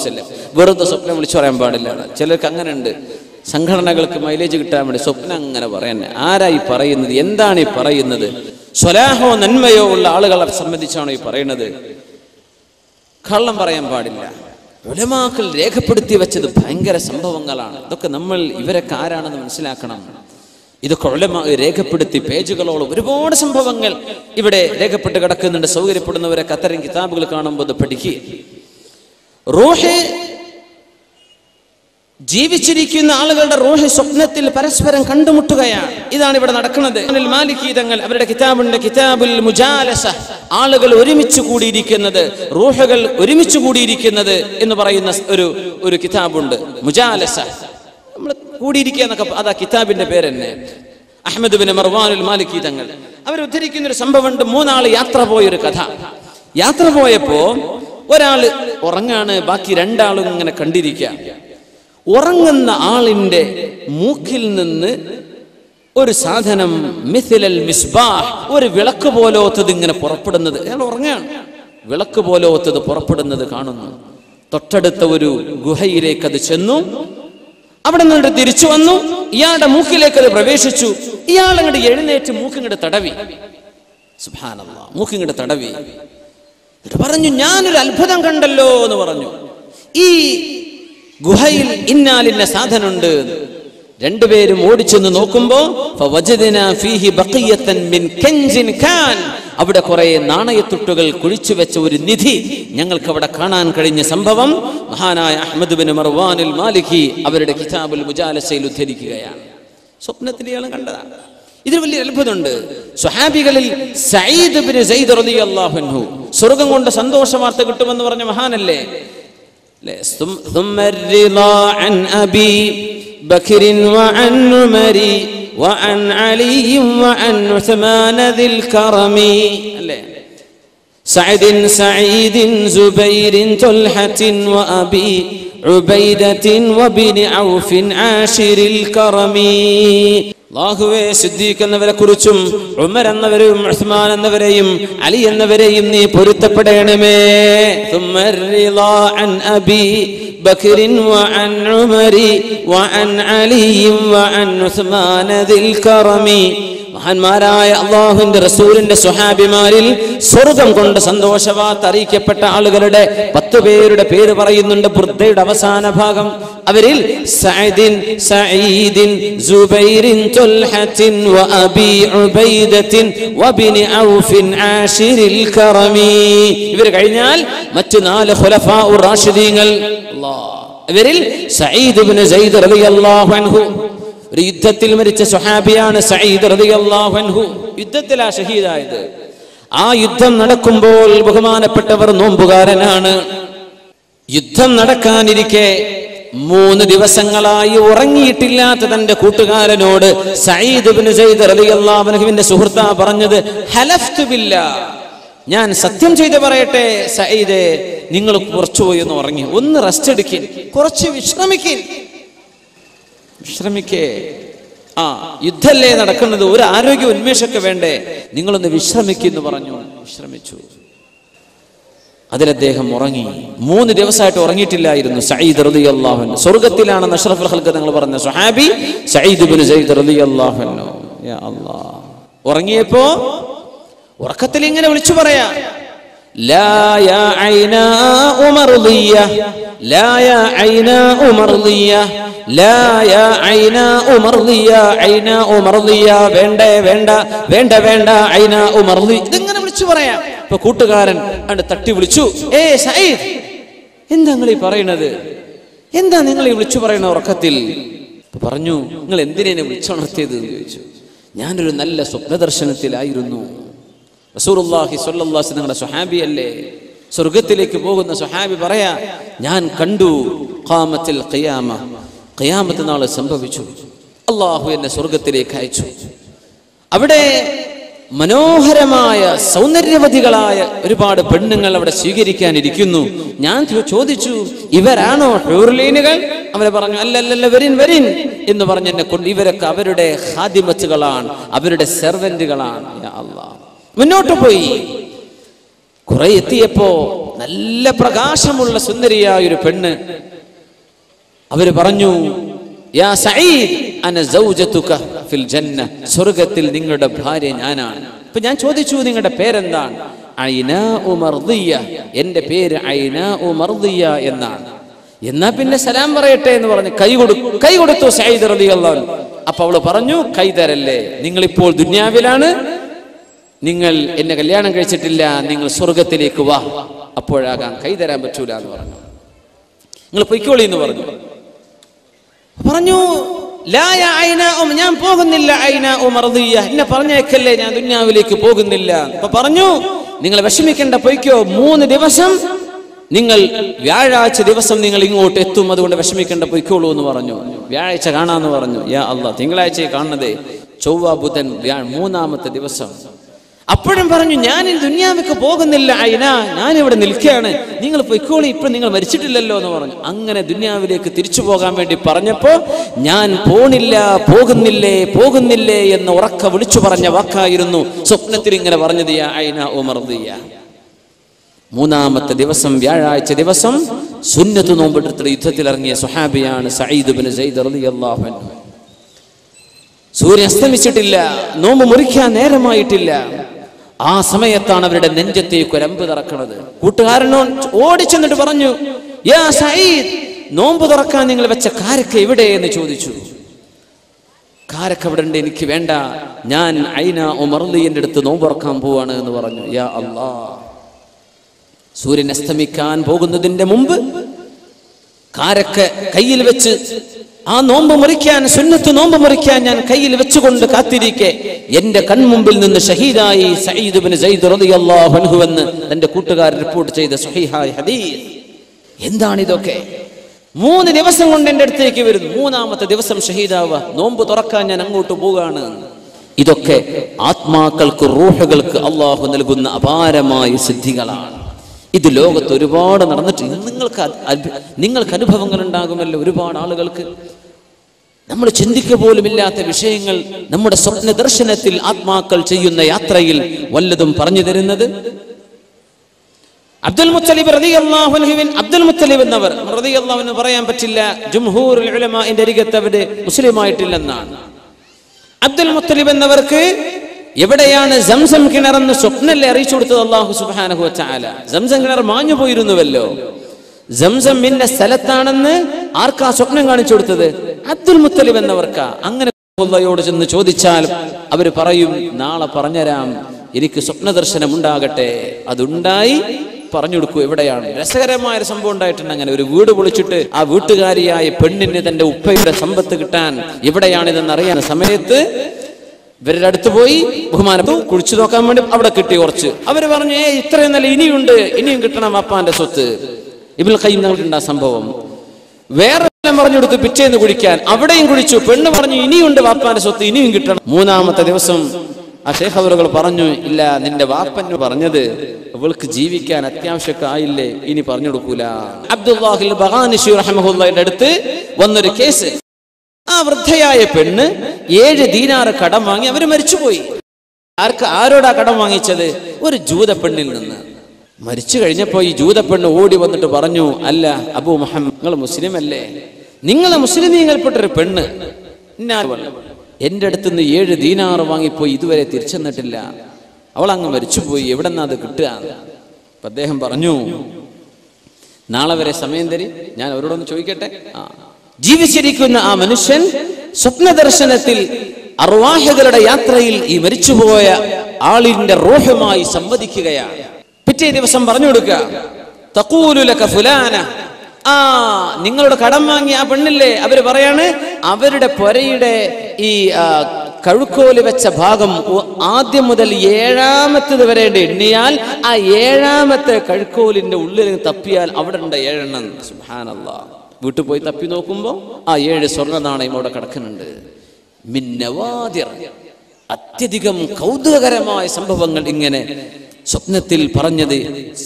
വസല്ലം. വെറുതെ സ്വപ്നം വിളിച്ചു പറയാൻ പാടില്ല. ചിലർക്ക് അങ്ങനെ ഉണ്ട് സംഘടനകൾക്ക് മൈലേജ് കിട്ടാൻ വേണ്ടി സ്വപ്നം അങ്ങനെ പറയാൻ ആരായി പറയുന്നത്? എന്താണ് ഈ പറയുന്നത്? സ്വലാഹോ നന്മയോ ഉള്ള ആളുകളെ സംബന്ധിച്ചാണോ ഈ പറയുന്നത്? കള്ളം പറയാൻ പാടില്ല. ഉലമാക്കൾ രേഖപ്പെടുത്തി വെച്ചത് ഭയങ്കര സംഭവങ്ങളാണ്. ഇതൊക്കെ നമ്മൾ ഇവരൊക്കെ ആരാണെന്ന് മനസ്സിലാക്കണം. ഇതൊക്കെ ഉലമ രേഖപ്പെടുത്തി പേജുകളോളം ഒരുപാട് സംഭവങ്ങൾ ഇവിടെ രേഖപ്പെട്ട് കിടക്കുന്നുണ്ട്. സൗകര്യപ്പെടുന്നവരൊക്കെ അത്തരം കിതാബുകൾ കാണുമ്പോൾ പഠിക്കുക റൂഹ് ജീവിച്ചിരിക്കുന്ന ആളുകളുടെ റൂഹ് സ്വപ്നത്തിൽ പരസ്പരം കണ്ടുമുട്ടുകയാണ്. ഇതാണ് ഇവിടെ നടക്കുന്നത്. മാലിക്കീതങ്ങൾ തങ്ങൾ അവരുടെ കിതാബുണ്ട് കിതാബുൽ മുജാലസ. ആളുകൾ ഒരുമിച്ച് കൂടിയിരിക്കുന്നത് റൂഹകൾ ഒരുമിച്ച് കൂടിയിരിക്കുന്നത് എന്ന് പറയുന്ന ഒരു ഒരു കിതാബുണ്ട്. മുജാലസ. നമ്മൾ കൂടിയിരിക്കുക എന്നൊക്കെ അതാ കിതാബിന്റെ പേര് തന്നെ അഹമ്മദ് ബിൻ മർവാനുൽ മാലിക്കീതങ്ങൾ അവർ ഉദ്ധരിക്കുന്ന ഒരു സംഭവമുണ്ട് മൂന്നാൾ യാത്ര പോയൊരു കഥ. യാത്ര പോയപ്പോ ഒരാൾ ഉറങ്ങാണ് ബാക്കി രണ്ടാളും ഇങ്ങനെ കണ്ടിരിക്കുക. ഉറങ്ങുന്ന ആളിന്റെ മൂക്കിൽ നിന്ന് ഒരു സാധനം മിഥിലൽ മിസ്ബാഹ് ഒരു വിളക്ക് പോലോത്തത് ഇങ്ങനെ പുറപ്പെടുന്നത്. അയാൾ ഉറങ്ങുകയാണ്. വിളക്ക് പോലോത്തത് പുറപ്പെടുന്നത് കാണുന്നു. തൊട്ടടുത്ത ഒരു ഗുഹയിലേക്ക് അത് ചെന്നു. അവിടെ നിന്നിട്ട് തിരിച്ചു വന്നു. ഇയാളുടെ മൂക്കിലേക്ക് അത് പ്രവേശിച്ചു. ഇയാൾ അങ്ങോട്ട് എഴുന്നേറ്റ് മൂക്കിങ്ങോട്ട് തടവി. സുഭാനല്ല മൂക്കിങ്ങോട്ട് തടവി. പറഞ്ഞു ഞാനൊരു അത്ഭുതം കണ്ടല്ലോ എന്ന് പറഞ്ഞു. ഈ ഗുഹയിൽ ഇന്നാലിന്ന സാധനമുണ്ട്. രണ്ടുപേരും ഓടിച്ചെന്ന് നോക്കുമ്പോ അവിടെ കുറെ നാണയത്തുട്ടുകൾ കുഴിച്ചു വെച്ച ഒരു നിധി ഞങ്ങൾക്ക് അവിടെ കാണാൻ കഴിഞ്ഞ സംഭവം. മഹാനായ അഹമ്മദ് ബിൻ മർവാനുൽ മാലിക്കി അവരുടെ കിതാബുൽ മുജാലസയിൽ ഉദ്ധരിക്കുകയാണ്. സ്വപ്നത്തിൽ ഇയാൾ കണ്ടതാണ്. ഇതിൽ വലിയ അത്ഭുതമുണ്ട്. സ്വഹാബികളിൽ സയ്യിദ് ബിൻ സയ്യിദ് റളിയല്ലാഹു അൻഹു. സ്വർഗം കൊണ്ട് സന്തോഷ വാർത്ത കിട്ടുമെന്ന് പറഞ്ഞ മഹാനല്ലേ? ثم الرضا عن أبي بكر وعن عمر وعن علي وعن عثمان ذي الكرم. سعد سعيد زبير تلحة وأبي عبيدة وبن عوف عاشر الكرم. അള്ളാഹുവേ സിദ്ദീഖ് എന്നവരെ കുറിച്ചും ഉമർ എന്നവരെയും ഉസ്മാൻ എന്നവരെയും അലി എന്നവരെയും നീ പൊരുത്തപ്പെടണമേ ثم الرضا عن أبي بكر وعن عمر وعن علي وعن عثمان ذي الكرم മഹാന്മാരായ അള്ളാഹുവിന്റെ റസൂലിന്റെ സുഹാബിമാരിൽ സ്വർഗം കൊണ്ട് സന്തോഷവാർത്ത അറിയിക്കപ്പെട്ട ആളുകളുടെ പത്ത് പേരുടെ പേര് പറയുന്നുണ്ട്. ബുദ്ധയുടെ അവസാന ഭാഗം. അവരിൽ സഅദിൻ സഈദിൻ സുബൈറിൻ തുൽഹത്തിൻ വഅബി ഉബൈദത്തിൻ വബിനി ഔഫിൻ ആശിരിൽ കറമി. ഇവർ കഴിഞ്ഞാൽ മറ്റു നാല് ഖുലഫാ റാഷിദീങ്ങൾ. അല്ലാഹ് ഇവരിൽ സഈദ് ഇബ്നു സൈദ് റളിയല്ലാഹു അൻഹു. ഒരു യുദ്ധത്തിൽ മരിച്ച സുഹാബിയാണ് സഈദ് റളിയല്ലാഹു അൻഹു. യുദ്ധത്തിലാ ഷഹീദായത്. ആ യുദ്ധം നടക്കുമ്പോൾ ബഹുമാനപ്പെട്ടവർ നോമ്പുകാരനാണ്. യുദ്ധം നടക്കാനിരിക്കെ മൂന്ന് ദിവസങ്ങളായി ഉറങ്ങിയിട്ടില്ലാത്ത തന്റെ കൂട്ടുകാരനോട് സയ്യിദ് ഇബ്നു സയ്യിദ് റളിയല്ലാഹു അൻഹുവിന്റെ സുഹൃത്താ പറഞ്ഞത് ഹലഫ്തു ബില്ലാ. ഞാൻ സത്യം ചെയ്ത് പറയട്ടെ സയ്യിദേ നിങ്ങൾ കുറച്ചു പോയി ഒന്ന് ഉറങ്ങി ഒന്ന് റെസ്റ്റ് എടുക്കിൻ കുറച്ച് വിശ്രമിക്കിൻ. വിശ്രമിക്കേ ആ യുദ്ധല്ലേ നടക്കുന്നത് ഒരു ആരോഗ്യ ഉന്മേഷമൊക്കെ വേണ്ടേ നിങ്ങളൊന്ന് വിശ്രമിക്കുന്നു പറഞ്ഞു വിശ്രമിച്ചു അതിൽ അദ്ദേഹം ഉറങ്ങി മൂന്ന് ദിവസമായിട്ട് ഉറങ്ങിയിട്ടില്ലായിരുന്നു സയ്യിദ് റലി അള്ളാഹുൻ സ്വർഗത്തിലാണ് അഷ്റഫുൽ ഹൽക്ക് നിങ്ങൾ പറഞ്ഞ സുഹാബി സയ്യിദ് ബിൻ സയ്യിദ് റലി അള്ളാഹുനോ ഉറങ്ങിയപ്പോ ഉറക്കത്തിൽ ഇങ്ങനെ വിളിച്ചു പറയാ لا يا عيناء مرضية لا يا عيناء مرضية വേണ്ടേ വേണ്ട വേണ്ട വേണ്ട ഐന ഉമർലി ഇതിങ്ങനെ വിളിച്ചു പറയാം. ഇപ്പൊ കൂട്ടുകാരൻ അണ്ട് തട്ടി വിളിച്ചു ഏ സയ്യിദ് എന്താ നിങ്ങൾ ഈ പറയണത്? എന്താ നിങ്ങൾ ഈ വിളിച്ചു പറയുന്ന ഉറക്കത്തിൽ? പറഞ്ഞു നിങ്ങൾ എന്തിനെ വിളിച്ചുണർത്തിയത് എന്ന് ചോദിച്ചു. ഞാനൊരു നല്ല സ്വപ്നദർശനത്തിലായിരുന്നു. റസൂർഹി സൊല്ലാസ് നിങ്ങളുടെ സുഹാബി അല്ലേ സ്വർഗത്തിലേക്ക് പോകുന്ന സുഹാബി പറയാ ഞാൻ കണ്ടു കാമത്തിൽ കയ്യാമ ഖിയാമത്ത് നാൾ സംഭവിച്ചു. അള്ളാഹു എന്നെ സ്വർഗത്തിലേക്ക് അയച്ചു. അവിടെ മനോഹരമായ സൗന്ദര്യവതികളായ ഒരുപാട് പെണ്ണുങ്ങൾ അവിടെ സ്വീകരിക്കാനിരിക്കുന്നു. ഞാൻ ചോദിച്ചു ഇവരാണോ ഹൂർലീനുകൾ? അവരെ പറഞ്ഞു അല്ലല്ലല്ല വരിൻ വരിൻ. എന്ന് പറഞ്ഞ് എന്നെ കൊണ്ട് ഇവരൊക്കെ അവരുടെ ഹാദിമത്തുകളാണ് അവരുടെ സെർവന്റുകളാണ്. മുന്നോട്ട് പോയി. കുറെ എത്തിയപ്പോ നല്ല പ്രകാശമുള്ള സുന്ദരിയായ ഒരു പെണ്ണ് അവർ പറഞ്ഞു യാ സഈദ് അന സ്വർഗത്തിൽ നിങ്ങളുടെ ഭാര്യ ഞാനാണ്. അപ്പൊ ഞാൻ ചോദിച്ചു നിങ്ങളുടെ പേരെന്താണ്? ഐനാ പേര് ഐനാ എന്നാണ്. എന്നാ പിന്നെ സലാം പറയട്ടെ എന്ന് പറഞ്ഞ് കൈ കൊടുക്കും കൈ കൊടുത്തു സയ്യിദ് റളിയല്ലാഹു. അപ്പൊ അവൾ പറഞ്ഞു കൈ തരല്ലേ നിങ്ങൾ ഇപ്പോൾ ദുന്യാവിലാണ് നിങ്ങൾ എന്നെ കല്യാണം കഴിച്ചിട്ടില്ല നിങ്ങൾ സ്വർഗത്തിലേക്ക് വാ അപ്പോഴാകാം കൈ തരാൻ പറ്റൂല എന്ന് പറഞ്ഞു. നിങ്ങൾ പൊയ്ക്കോളി എന്ന് പറഞ്ഞു. പറഞ്ഞു ലായ യാ ഐന ഉം, ഞാൻ പോകുന്നില്ല ഐന ഉമർദിയ എന്നെ പറഞ്ഞേക്കല്ലേ ഞാൻ ദുന്യാവിലേക്ക് പോകുന്നില്ല. അപ്പൊ പറഞ്ഞു നിങ്ങൾ വിഷമിക്കേണ്ട പൊയ്ക്കോ. മൂന്ന് ദിവസം നിങ്ങൾ വ്യാഴാഴ്ച ദിവസം നിങ്ങൾ ഇങ്ങോട്ട് എത്തും. അതുകൊണ്ട് വിഷമിക്കേണ്ട പൊയ്ക്കോളൂ എന്ന് പറഞ്ഞു. വ്യാഴാഴ്ച കാണാന്ന് പറഞ്ഞു. യാ അല്ല തിങ്കളാഴ്ച കാണുന്നതേ. ചൊവ്വ ബുധൻ മൂന്നാമത്തെ ദിവസം. അപ്പോഴും പറഞ്ഞു ഞാൻ ഈ ദുന്യാവിക്ക് പോകുന്നില്ല അയിന ഞാൻ ഇവിടെ നിൽക്കുകയാണ്. നിങ്ങൾ പൊയ്ക്കോളി ഇപ്പൊ നിങ്ങൾ മരിച്ചിട്ടില്ലല്ലോ എന്ന് പറഞ്ഞു. അങ്ങനെ ദുന്യാവിലേക്ക് തിരിച്ചു പോകാൻ വേണ്ടി പറഞ്ഞപ്പോൾ ഞാൻ പോണില്ല പോകുന്നില്ലേ പോകുന്നില്ലേ എന്ന് ഉറക്ക വിളിച്ചു പറഞ്ഞ വാക്കായിരുന്നു സ്വപ്നത്തിൽ ഇങ്ങനെ പറഞ്ഞത് അയിന ഉമർദിയ മൂന്നാമത്തെ ദിവസം വ്യാഴാഴ്ച ദിവസം സുന്നത്ത് നോമ്പെടുത്തിട്ട് യുദ്ധത്തിൽ ഇറങ്ങിയ സുഹാബിയാണ് സയ്യിദ് ബിൻ സയ്യിദ് റളിയല്ലാഹു അൻഹു. സൂര്യൻ അസ്തമിച്ചിട്ടില്ല നോമ്പ് മുറിക്കാൻ നേരമായിട്ടില്ല. ആ സമയത്താണ് അവരുടെ നെഞ്ചത്തേക്ക് ഒരു അമ്പ് തുറക്കണത്. കൂട്ടുകാരനോ ഓടിച്ചെന്നിട്ട് പറഞ്ഞു നോമ്പ് തുറക്കാൻ നിങ്ങൾ വെച്ച കാരക്ക എവിടെ? എന്ന് ചോദിച്ചു. കാരക്ക അവിടെ ഉണ്ട് എനിക്ക് വേണ്ട. ഞാൻ ഐന ഉമർലിയന്റെ അടുത്ത് നോമ്പ് തുറക്കാൻ പോവാണ് എന്ന് പറഞ്ഞു. യാ അല്ലാ സൂര്യൻ അസ്തമിക്കാൻ പോകുന്നതിന്റെ മുമ്പ് കാരക്ക കയ്യിൽ വെച്ച് ആ നോമ്പ് മുറിക്കാൻ സുന്നത്ത് നോമ്പ് മുറിക്കാൻ ഞാൻ കയ്യിൽ വെച്ചുകൊണ്ട് കാത്തിരിക്കെ എന്റെ കൺമുമ്പിൽ നിന്ന് ഷഹീദായി സയ്യിദ് സയ്യിദ് റളിയല്ലാഹു അൻഹു എന്ന് തന്റെ കൂട്ടുകാർ റിപ്പോർട്ട് ചെയ്ത സ്വഹീഹായ ഹദീസ്. എന്താണ് ഇതൊക്കെ മൂന്ന് ദിവസം കൊണ്ട് എന്റെ അടുത്തേക്ക് വരുന്നു. മൂന്നാമത്തെ ദിവസം ഷഹീദാവ നോമ്പ് തുറക്കാൻ ഞാൻ അങ്ങോട്ട് പോവുകയാണ്. ഇതൊക്കെ ആത്മാക്കൾക്ക് റൂഹുകൾക്ക് അള്ളാഹു നൽകുന്ന അപാരമായ സിദ്ധികളാണ്. ഇത് ലോകത്ത് ഒരുപാട് നടന്നിട്ട് നിങ്ങൾക്ക് നിങ്ങൾക്ക് അനുഭവങ്ങൾ ഉണ്ടാകുമല്ലോ ഒരുപാട് ആളുകൾക്ക്. നമ്മൾ ചിന്തിക്ക പോലുമില്ലാത്ത വിഷയങ്ങൾ നമ്മുടെ സ്വപ്ന ദർശനത്തിൽ ആത്മാക്കൾ ചെയ്യുന്ന യാത്രയിൽ വല്ലതും പറഞ്ഞു തരുന്നത്? അബ്ദുൽ മുത്തലിബ് റളിയല്ലാഹു അൻഹുവിൻ അബ്ദുൽ മുത്തലിബ് എന്നവർ റളിയല്ലാഹു അൻഹു പറയാൻ പറ്റില്ല ജംഹൂറുൽ ഉലമാഇന്റെ അരികത്ത് അവർ മുസ്ലിമായിട്ടില്ലെന്നാണ്. അബ്ദുൽ മുത്തലിബ് എന്നവർക്ക് എവിടെയാണ് സംസം കിണറെന്ന് സ്വപ്നല്ലേ അറിയിച്ചു കൊടുത്തത് അള്ളാഹു സുബാനഹു ചാല സംസം കിണർ മാഞ്ഞു പോയിരുന്നുവല്ലോ. ഇന്ന സ്ഥലത്താണെന്ന് ആർക്കാ സ്വപ്നം കാണിച്ചു കൊടുത്തത്? അബ്ദുൽ മുത്തലിബ് എന്നവർക്കാ. അങ്ങനെ അള്ളയോട് ചെന്ന് ചോദിച്ചാൽ അവർ പറയും നാളെ പറഞ്ഞുതരാം എനിക്ക് സ്വപ്ന ദർശനം ഉണ്ടാകട്ടെ അതുണ്ടായി പറഞ്ഞു കൊടുക്കൂ എവിടെയാണ്? രസകരമായ ഒരു സംഭവം ഉണ്ടായിട്ടുണ്ട് അങ്ങനെ. ഒരു വീട് പൊളിച്ചിട്ട് ആ വീട്ടുകാരിയായ പെണ്ണിന് തന്റെ ഉപ്പയുടെ സമ്പത്ത് കിട്ടാൻ എവിടെയാണിതെന്ന് അറിയാൻ സമയത്ത് ഇവരുടെ അടുത്ത് പോയി ബഹുമാനത്തു കുഴിച്ചു നോക്കാൻ വേണ്ടി അവിടെ കിട്ടി കുറച്ച്. അവർ പറഞ്ഞു ഏ ഇത്രയും നല്ല ഇനിയുണ്ട് ഇനിയും കിട്ടണം അപ്പാന്റെ സ്വത്ത്. ഇബിൽ കൈ ഞങ്ങൾക്കുണ്ട് ആ സംഭവം? വേറെ പറഞ്ഞുകൊടുത്ത് പറഞ്ഞു കൊടുത്ത് പിറ്റേന്ന് കുഴിക്കാൻ അവിടെയും കുഴിച്ചു പെണ്ണ് പറഞ്ഞു ഇനിയുണ്ട് വാപ്പാന്റെ സ്വത്ത് ഇനിയും കിട്ടണം. മൂന്നാമത്തെ ദിവസം ആ ഷേഖ് അവറുകൾ പറഞ്ഞു ഇല്ല നിന്റെ വാപ്പന് പറഞ്ഞത് അവൾക്ക് ജീവിക്കാൻ അത്യാവശ്യമൊക്കെ ആയില്ലേ ഇനി പറഞ്ഞു കൊടുക്കൂല. അബ്ദുല്ലാഹിൽ അടുത്ത് വന്നൊരു കേസ്. ആ വൃദ്ധയായ പെണ്ണ് ഏഴ് ദീനാറ് കടം വാങ്ങി അവർ മരിച്ചുപോയി. ആർക്ക് ആരോടാ കടം വാങ്ങിച്ചത്? ഒരു ജൂത പെണ്ണിൽ നിന്ന്. മരിച്ചു കഴിഞ്ഞപ്പോ ഈ ജൂത പെണ്ണ് ഓടി വന്നിട്ട് പറഞ്ഞു അല്ല അബു മുഹമ്മദ് നിങ്ങൾ മുസ്ലിം അല്ലേ നിങ്ങൾ മുസ്ലിമീങ്ങൾപ്പെട്ടൊരു പെണ്ണ്. എന്റെ അടുത്ത് നിന്ന് ഏഴ് ദീനാറ് വാങ്ങിപ്പോയി ഇതുവരെ തിരിച്ചെന്നിട്ടില്ല. അവൾ അങ്ങ് മരിച്ചുപോയി എവിടെ നിന്നാ അത് കിട്ടുക? അപ്പൊ അദ്ദേഹം പറഞ്ഞു നാളെ വരെ സമയം തരി ഞാൻ അവരോടൊന്ന് ചോദിക്കട്ടെ? ആ. ജീവിച്ചിരിക്കുന്ന ആ മനുഷ്യൻ സ്വപ്നദർശനത്തിൽ അർവാഹകളുടെ യാത്രയിൽ ഈ മരിച്ചുപോയ ആളിന്റെ റോഹുമായി സംവദിക്കുകയാണ്. പിറ്റേ ദിവസം പറഞ്ഞു കൊടുക്കുക ഫുലാന. ആ നിങ്ങളുടെ കടം വാങ്ങിയ ആ പെണ്ണില്ലേ? അവർ പറയാണ് അവരുടെ പൊരയുടെ ഈ കഴുക്കോൽ വെച്ച ഭാഗം ആദ്യം മുതൽ ഏഴാമത്തത് വരെ എണ്ണിയാൽ ആ ഏഴാമത്തെ കഴുക്കോലിന്റെ ഉള്ളിൽ തപ്പിയാൽ അവിടെ ഉണ്ട് ഏഴെണ്ണം. സുഹാനല്ല വീട്ടിൽ പോയി തപ്പി നോക്കുമ്പോൾ ആ ഏഴ് സ്വർണ നാണയം അവിടെ കിടക്കുന്നുണ്ട്. മിന്നവാതിർ അത്യധികം കൗതുകകരമായ സംഭവങ്ങൾ ഇങ്ങനെ സ്വപ്നത്തിൽ പറഞ്ഞത്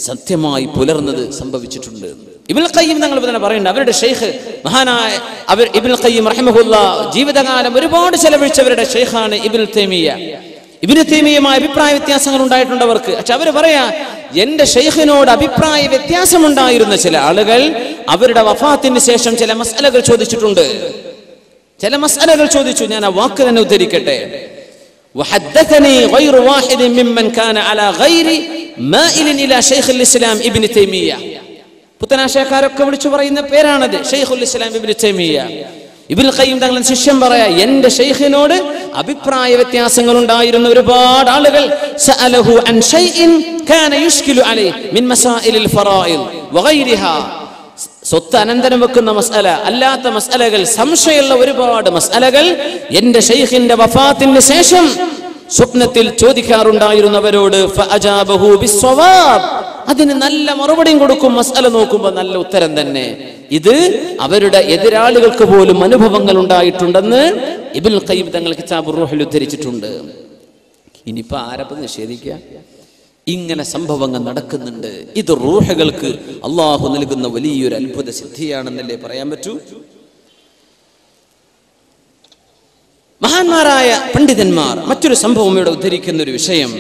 സത്യമായി പുലർന്നത് സംഭവിച്ചിട്ടുണ്ട്. ഇബിൽ ഖയ്യിം തങ്ങൾ തന്നെ പറയുന്നുണ്ട്. അവരുടെ ഷെയ്ഖ് മഹാനായ അവർ ഇബിൽ ഖയ്യിം റഹിമഹുല്ല ജീവിതകാലം ഒരുപാട് ചെലവഴിച്ചവരുടെ ഷെയ്ഖാണ് ഇബിൽ തേമിയ ഇബിന് തേമിയുമായ അഭിപ്രായ വ്യത്യാസങ്ങൾ ഉണ്ടായിട്ടുണ്ട് അവർക്ക് പക്ഷെ അവര് പറയാ എന്റെ ഷെയ്ഖിനോട് അഭിപ്രായ വ്യത്യാസമുണ്ടായിരുന്ന ചില ആളുകൾ അവരുടെ വഫാത്തിന് ശേഷം ചില മസലകൾ ചോദിച്ചിട്ടുണ്ട് ചില മസലകൾ ചോദിച്ചു ഞാൻ ആ വാക്ക് തന്നെ ഉദ്ധരിക്കട്ടെ وحدثني غير واحد ممن كان على غير مائل الى شيخ الاسلام ابن تيميه പുത്തനാശയക്കാരൊക്കെ വിളിച്ചു പറയുന്ന പേരാണത് ഷെയ്ഖുൽ ഇസ്ലാം ഇബ്നു തൈമിയ ഇബ്നുൽ ഖയ്യിം തങ്ങളുടെ ശിഷ്യൻ പറയാ എന്റെ ഷെയ്ഖിനോട് അഭിപ്രായ വ്യത്യാസങ്ങൾ ഉണ്ടായിരുന്ന ഒരുപാട് ആളുകൾ. സഅലഹു അൻ ഷൈഇൻ കാന യുഷ്കിലു അലൈ മിൻ മസായിലിൽ ഫറായിദ് വഗൈരിഹാ സ്വത്ത് അനന്തരം വെക്കുന്ന മസ്അല അല്ലാത്ത മസ്അലകൾ സംശയമുള്ള ഒരുപാട് മസ്അലകൾ എന്റെ ഷെയ്ഖിന്റെ വഫാത്തിന് ശേഷം സ്വപ്നത്തിൽ ചോദിക്കാറുണ്ടായിരുന്നവരോട്. അതിന് നല്ല മറുപടിയും കൊടുക്കും മസ്അല നോക്കുമ്പോൾ നല്ല ഉത്തരം തന്നെ. ഇത് അവരുടെ എതിരാളികൾക്ക് പോലും അനുഭവങ്ങൾ ഉണ്ടായിട്ടുണ്ടെന്ന് ഇബിൻ ഖയ്യിം തങ്ങൾ കിതാബ് റൂഹിൽ ഉദ്ധരിച്ചിട്ടുണ്ട്. ഇനിയിപ്പോൾ ആരപ്പം നിഷേധിക്കുക? ഇങ്ങനെ സംഭവങ്ങൾ നടക്കുന്നുണ്ട്. ഇത് റൂഹകൾക്ക് അള്ളാഹു നൽകുന്ന വലിയൊരു അത്ഭുത സിദ്ധിയാണെന്നല്ലേ പറയാൻ പറ്റൂ? മഹാന്മാരായ പണ്ഡിതന്മാർ മറ്റൊരു സംഭവം ഇവിടെ ഉദ്ധരിക്കുന്ന ഒരു വിഷയം.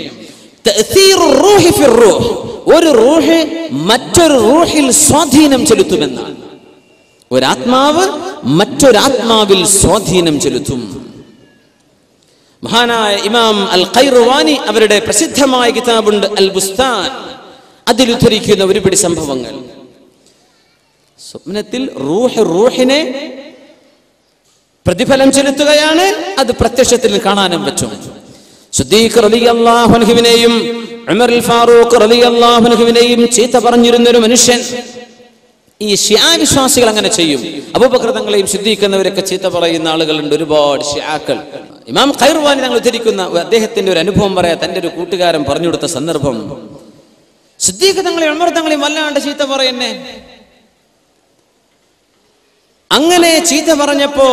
ഒരു റൂഹ് മറ്റൊരു റൂഹിൽ സ്വാധീനം ചെലുത്തുമെന്നാണ്. ഒരാത്മാവ് മറ്റൊരാത്മാവിൽ സ്വാധീനം ചെലുത്തും. മഹാനായ ഇമാം അൽ ഖൈറുവാനി അവരുടെ പ്രസിദ്ധമായ കിതാബുണ്ട് അൽ ബുസ്താൻ അതിൽ ഉദ്ധരിക്കുന്ന ഒരുപിടി സംഭവങ്ങൾ. സ്വപ്നത്തിൽ റൂഹ് റൂഹിനെ പ്രതിഫലം ചെലുത്തുകയാണ് അത് പ്രത്യക്ഷത്തിൽ കാണാനും പറ്റും. സുദ്ദീഖ് ഫാറൂഖ് ചീത്ത പറഞ്ഞിരുന്നൊരു മനുഷ്യൻ ഈ ഷിയാ വിശ്വാസികൾ അങ്ങനെ ചെയ്യും. അപകൃതങ്ങളെയും സിദ്ധിക്കുന്നവരൊക്കെ ചീത്ത പറയുന്ന ആളുകളുണ്ട് ഒരുപാട് ഷിയാക്കൾ ഇമാം ഖൈർവാനി ഞങ്ങൾ ഉദ്ധരിക്കുന്ന അദ്ദേഹത്തിന്റെ ഒരു അനുഭവം പറയാ. തന്റെ ഒരു കൂട്ടുകാരൻ പറഞ്ഞു കൊടുത്ത സന്ദർഭം. ശുദ്ധീകൃതങ്ങളെയും അമൃതങ്ങളെയും വല്ലാണ്ട് ചീത്ത പറയുന്നേ. അങ്ങനെ ചീത്ത പറഞ്ഞപ്പോ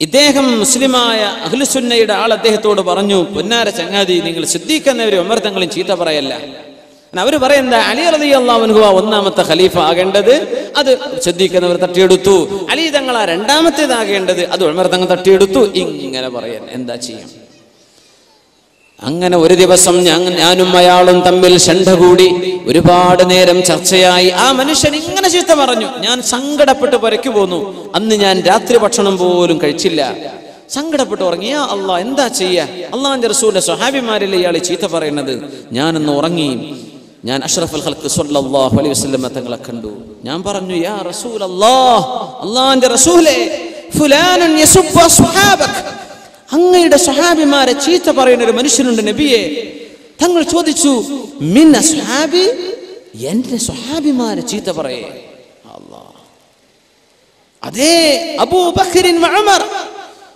ഇദ്ദേഹം മുസ്ലിമായ അഖിലുസുന്നയുടെ ആൾ അദ്ദേഹത്തോട് പറഞ്ഞു പൊന്നാര ചങ്ങാതി നിങ്ങൾ സിദ്ദീഖെന്നവരും അമൃതങ്ങളും ചീത്ത പറയല്ല. അവർ പറയുന്നത് അലി അലി അള്ളാഹുഹുവ ഒന്നാമത്തെ ഖലീഫ ആകേണ്ടത് അത് ശ്രദ്ധിക്കുന്നവർ തട്ടിയെടുത്തു. അലി തങ്ങളാ രണ്ടാമത്തേതാകേണ്ടത് അത് ഉമർ തങ്ങൾ തട്ടിയെടുത്തു. ഇങ്ങനെ പറയാൻ എന്താ ചെയ്യാം? അങ്ങനെ ഒരു ദിവസം ഞാൻ ഞാനും അയാളും തമ്മിൽ ഷണ്ട കൂടി ഒരുപാട് നേരം ചർച്ചയായി. ആ മനുഷ്യൻ ഇങ്ങനെ ചീത്ത പറഞ്ഞു. ഞാൻ സങ്കടപ്പെട്ട് പരക്കു പോന്നു. അന്ന് ഞാൻ രാത്രി ഭക്ഷണം പോലും കഴിച്ചില്ല. സങ്കടപ്പെട്ട് ഉറങ്ങി. യാ അള്ളാ എന്താ ചെയ്യ? അള്ളാഹിന്റെ റസൂലിന്റെ സ്വഹാബിമാരിലെ ഇയാൾ ചീത്ത പറയുന്നത്. ഞാനൊന്ന് ഉറങ്ങി. ഞാൻ അഷ്റഫ് അൽ ഖൽക്ക് സല്ലല്ലാഹു അലൈഹി വസല്ലം തങ്ങളെ കണ്ടു. ഞാൻ പറഞ്ഞു യാ റസൂൽ അല്ലാഹ് റസൂലേ ഫുലാനൻ യസുബ്ബു അസ്ഹാബക്. അങ്ങയുടെ സ്വഹാബിമാരെ ചീത്ത പറയുന്ന ഒരു മനുഷ്യനുണ്ട് നബിയെ. തങ്ങൾ ചോദിച്ചു മിൻ അസ്ഹാബി? എന്റെ സ്വഹാബിമാരെ ചീത്ത പറയേ. അല്ലാ അതേ അബൂബക്കറിൻ ഉമർ.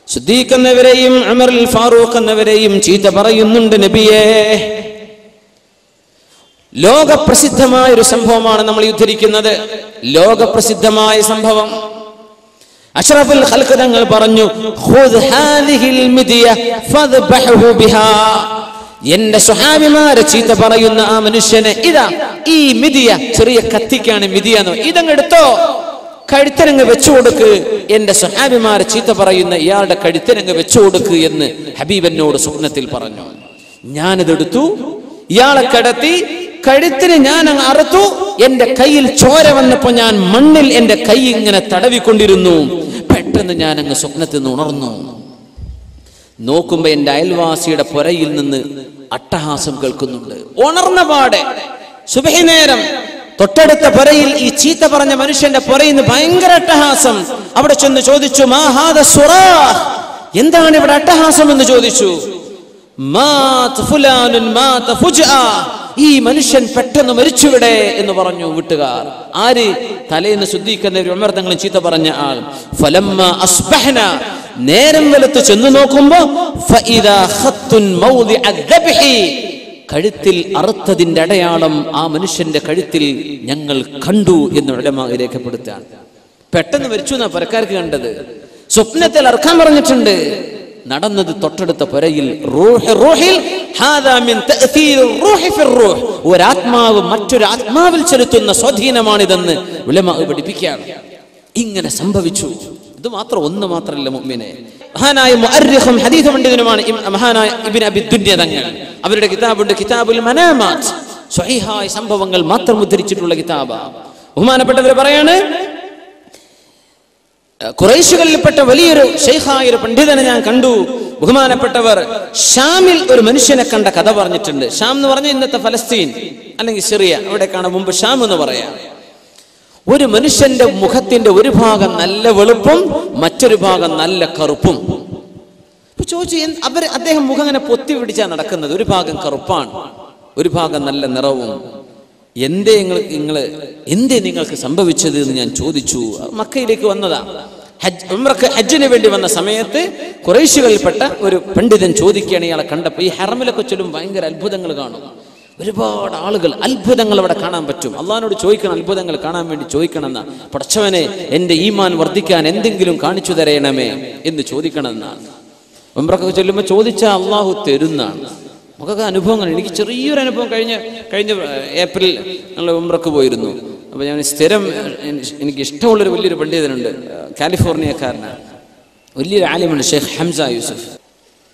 സിദ്ദീഖ് എന്നവരെയും അമറിൽ ഫാറൂഖ് എന്നവരെയും ചീത്ത പറയുന്നുണ്ട് നബിയേ. ലോകപ്രസിദ്ധമായ ഒരു സംഭവമാണ് നമ്മൾ ഉദ്ധരിക്കുന്നത്. ലോകപ്രസിദ്ധമായ സംഭവം. അഷ്റഫുൽ ഖൽഖ് തങ്ങൾ പറഞ്ഞു മിദിയ എന്റെ സ്വഹാബിമാരെ ചീത്ത പറയുന്ന ആ മനുഷ്യനെ ഇതാ ഈ മിതിയ ചെറിയ കത്തിക്കാണ് മിതിയെന്ന് ഇതങ്ങ് എടുത്തോ. കഴുത്തരങ്ങ് വെച്ചു കൊടുക്ക്. എന്റെ സ്വഹാബിമാരെ ചീത്ത പറയുന്ന ഇയാളുടെ കഴുത്തരങ്ങ് വെച്ചു കൊടുക്ക് എന്ന് ഹബീബനോട് സ്വപ്നത്തിൽ പറഞ്ഞു. ഞാനിതെടുത്തു. ഇയാളെ കിടത്തി. കഴുത്തിന് ഞാൻ അങ്ങ് അറുത്തു എന്റെ കയ്യിൽ ചോര വന്നപ്പോ ഞാൻ മണ്ണിൽ എന്റെ കൈ ഇങ്ങനെ തടവിക്കൊണ്ടിരുന്നു. പെട്ടെന്ന് ഞാൻ അങ്ങ് സ്വപ്നത്തിൽ നിന്ന് ഉണർന്നു. നോക്കുമ്പോ എന്റെ അയൽവാസിയുടെ പുരയിൽ നിന്ന് അട്ടഹാസം കേൾക്കുന്നുണ്ട്. ഉണർന്ന പാടെ. സുബഹിനേരം തൊട്ടടുത്ത പുരയിൽ ഈ ചീത്ത പറഞ്ഞ മനുഷ്യന്റെ പുരയിൽ നിന്ന് ഭയങ്കര അട്ടഹാസം. അവിടെ ചെന്ന് ചോദിച്ചു മാഹാദ സുറാ? എന്താണ് ഇവിടെ അട്ടഹാസം? എന്ന് ചോദിച്ചു മാത് ഫുലാനുൻ മാത ഫുജ്ആ. ഈ മനുഷ്യൻ പെട്ടെന്ന് മരിച്ചുവിടെ എന്ന് പറഞ്ഞു വീട്ടുകാർ. ആര്? തലേന്ന് ശുദ്ധീക്കുന്ന ഉമർ തങ്ങൾ ചീത്ത പറഞ്ഞ ആൾ. ഫലമ്മ അസ്ബഹന. നേരം വെളുത്ത് ചെന്നു നോക്കുമ്പോ. കഴുത്തിൽ അറുത്തതിന്റെ അടയാളം ആ മനുഷ്യന്റെ കഴുത്തിൽ ഞങ്ങൾ കണ്ടു എന്ന് ഉലമ രേഖപ്പെടുത്താണ് പെട്ടെന്ന് മരിച്ചു എന്നാ പരക്കാർക്ക് കണ്ടത്. സ്വപ്നത്തിൽ അർക്കാൻ പറഞ്ഞിട്ടുണ്ട്. നടന്നത് തൊട്ടടുത്ത പുരയിൽ. ഒരാത്മാവ് മറ്റൊരു ആത്മാവിൽ ചെലുത്തുന്ന സ്വാധീനമാണിതെന്ന് ഉലമ പഠിപ്പിക്കുകയാണ്. ഇങ്ങനെ സംഭവിച്ചു. ഇത് മാത്രം ഒന്ന് മാത്രമല്ല മുമ്മിനെ മഹാനായ മുഅർരിഖും ഹദീസ് പണ്ഡിതനുമാണ് മഹാനായ ഇബ്നു അബി ദുന്യ തങ്ങൾ. അവരുടെ കിതാബുണ്ട് കിതാബുൽ മനാമാത്ത്. സ്വഹീഹായ സംഭവങ്ങൾ മാത്രം ഉദ്ധരിച്ചിട്ടുള്ള കിതാബാണ് ബഹുമാനപ്പെട്ടവർ പറയാണ് കുറേശുകളിൽപ്പെട്ട വലിയൊരു ഷെയ്ഖായ ഒരു പണ്ഡിതനെ ഞാൻ കണ്ടു. ബഹുമാനപ്പെട്ടവർ ഷാമിൽ ഒരു മനുഷ്യനെ കണ്ട കഥ പറഞ്ഞിട്ടുണ്ട്. ഷാം എന്ന് പറഞ്ഞ ഇന്നത്തെ ഫലസ്തീൻ അല്ലെങ്കിൽ സിറിയ. അവിടേക്കാണ് മുമ്പ് ഷാം എന്ന് പറയാം. ഒരു മനുഷ്യന്റെ മുഖത്തിന്റെ ഒരു ഭാഗം നല്ല വെളുപ്പും മറ്റൊരു ഭാഗം നല്ല കറുപ്പും. ചോദിച്ചു അവർ അദ്ദേഹം മുഖം അങ്ങനെ പൊത്തി പിടിച്ചാ നടക്കുന്നത്? ഒരു ഭാഗം കറുപ്പാണ് ഒരു ഭാഗം നല്ല നിറവും. എന്തേ നിങ്ങൾ നിങ്ങൾ എന്തേ നിങ്ങൾക്ക് സംഭവിച്ചത് എന്ന് ഞാൻ ചോദിച്ചു. മക്കയിലേക്ക് വന്നതാ. ഹജ്ജ് ഹജ്ജിന് വേണ്ടി വന്ന സമയത്ത് കുറേശുകളിൽപ്പെട്ട ഒരു പണ്ഡിതൻ ചോദിക്കുകയാണ് ഇയാളെ കണ്ടപ്പോൾ ഈ ഹറമിലൊക്കെ ചൊല്ലും ഭയങ്കര അത്ഭുതങ്ങൾ കാണും. ഒരുപാട് ആളുകൾ അത്ഭുതങ്ങൾ അവിടെ കാണാൻ പറ്റും. അള്ളഹാനോട് ചോദിക്കണം അത്ഭുതങ്ങൾ കാണാൻ വേണ്ടി ചോദിക്കണം എന്നാ പടച്ചവനെ എന്റെ ഈമാൻ വർദ്ധിക്കാൻ എന്തെങ്കിലും കാണിച്ചു തരയണമേ എന്ന് ചോദിക്കണം എന്നാണ് ഉംറക്കൊക്കെ ചൊല്ലുമ്പോൾ ചോദിച്ചാൽ അള്ളാഹു തരുന്നാണ്. നമുക്കൊക്കെ അനുഭവങ്ങൾ എനിക്ക് ചെറിയൊരു അനുഭവം കഴിഞ്ഞ കഴിഞ്ഞ ഏപ്രിൽ ഞങ്ങൾ ഉംറക്ക് പോയിരുന്നു. അപ്പോൾ ഞാൻ സ്ഥിരം എനിക്ക് ഇഷ്ടമുള്ളൊരു വലിയൊരു പണ്ഡിതനുണ്ട് കാലിഫോർണിയക്കാരനാണ്. വലിയൊരു ആലിമുണ്ട് ഷെയ്ഖ് ഹംസ യൂസഫ്.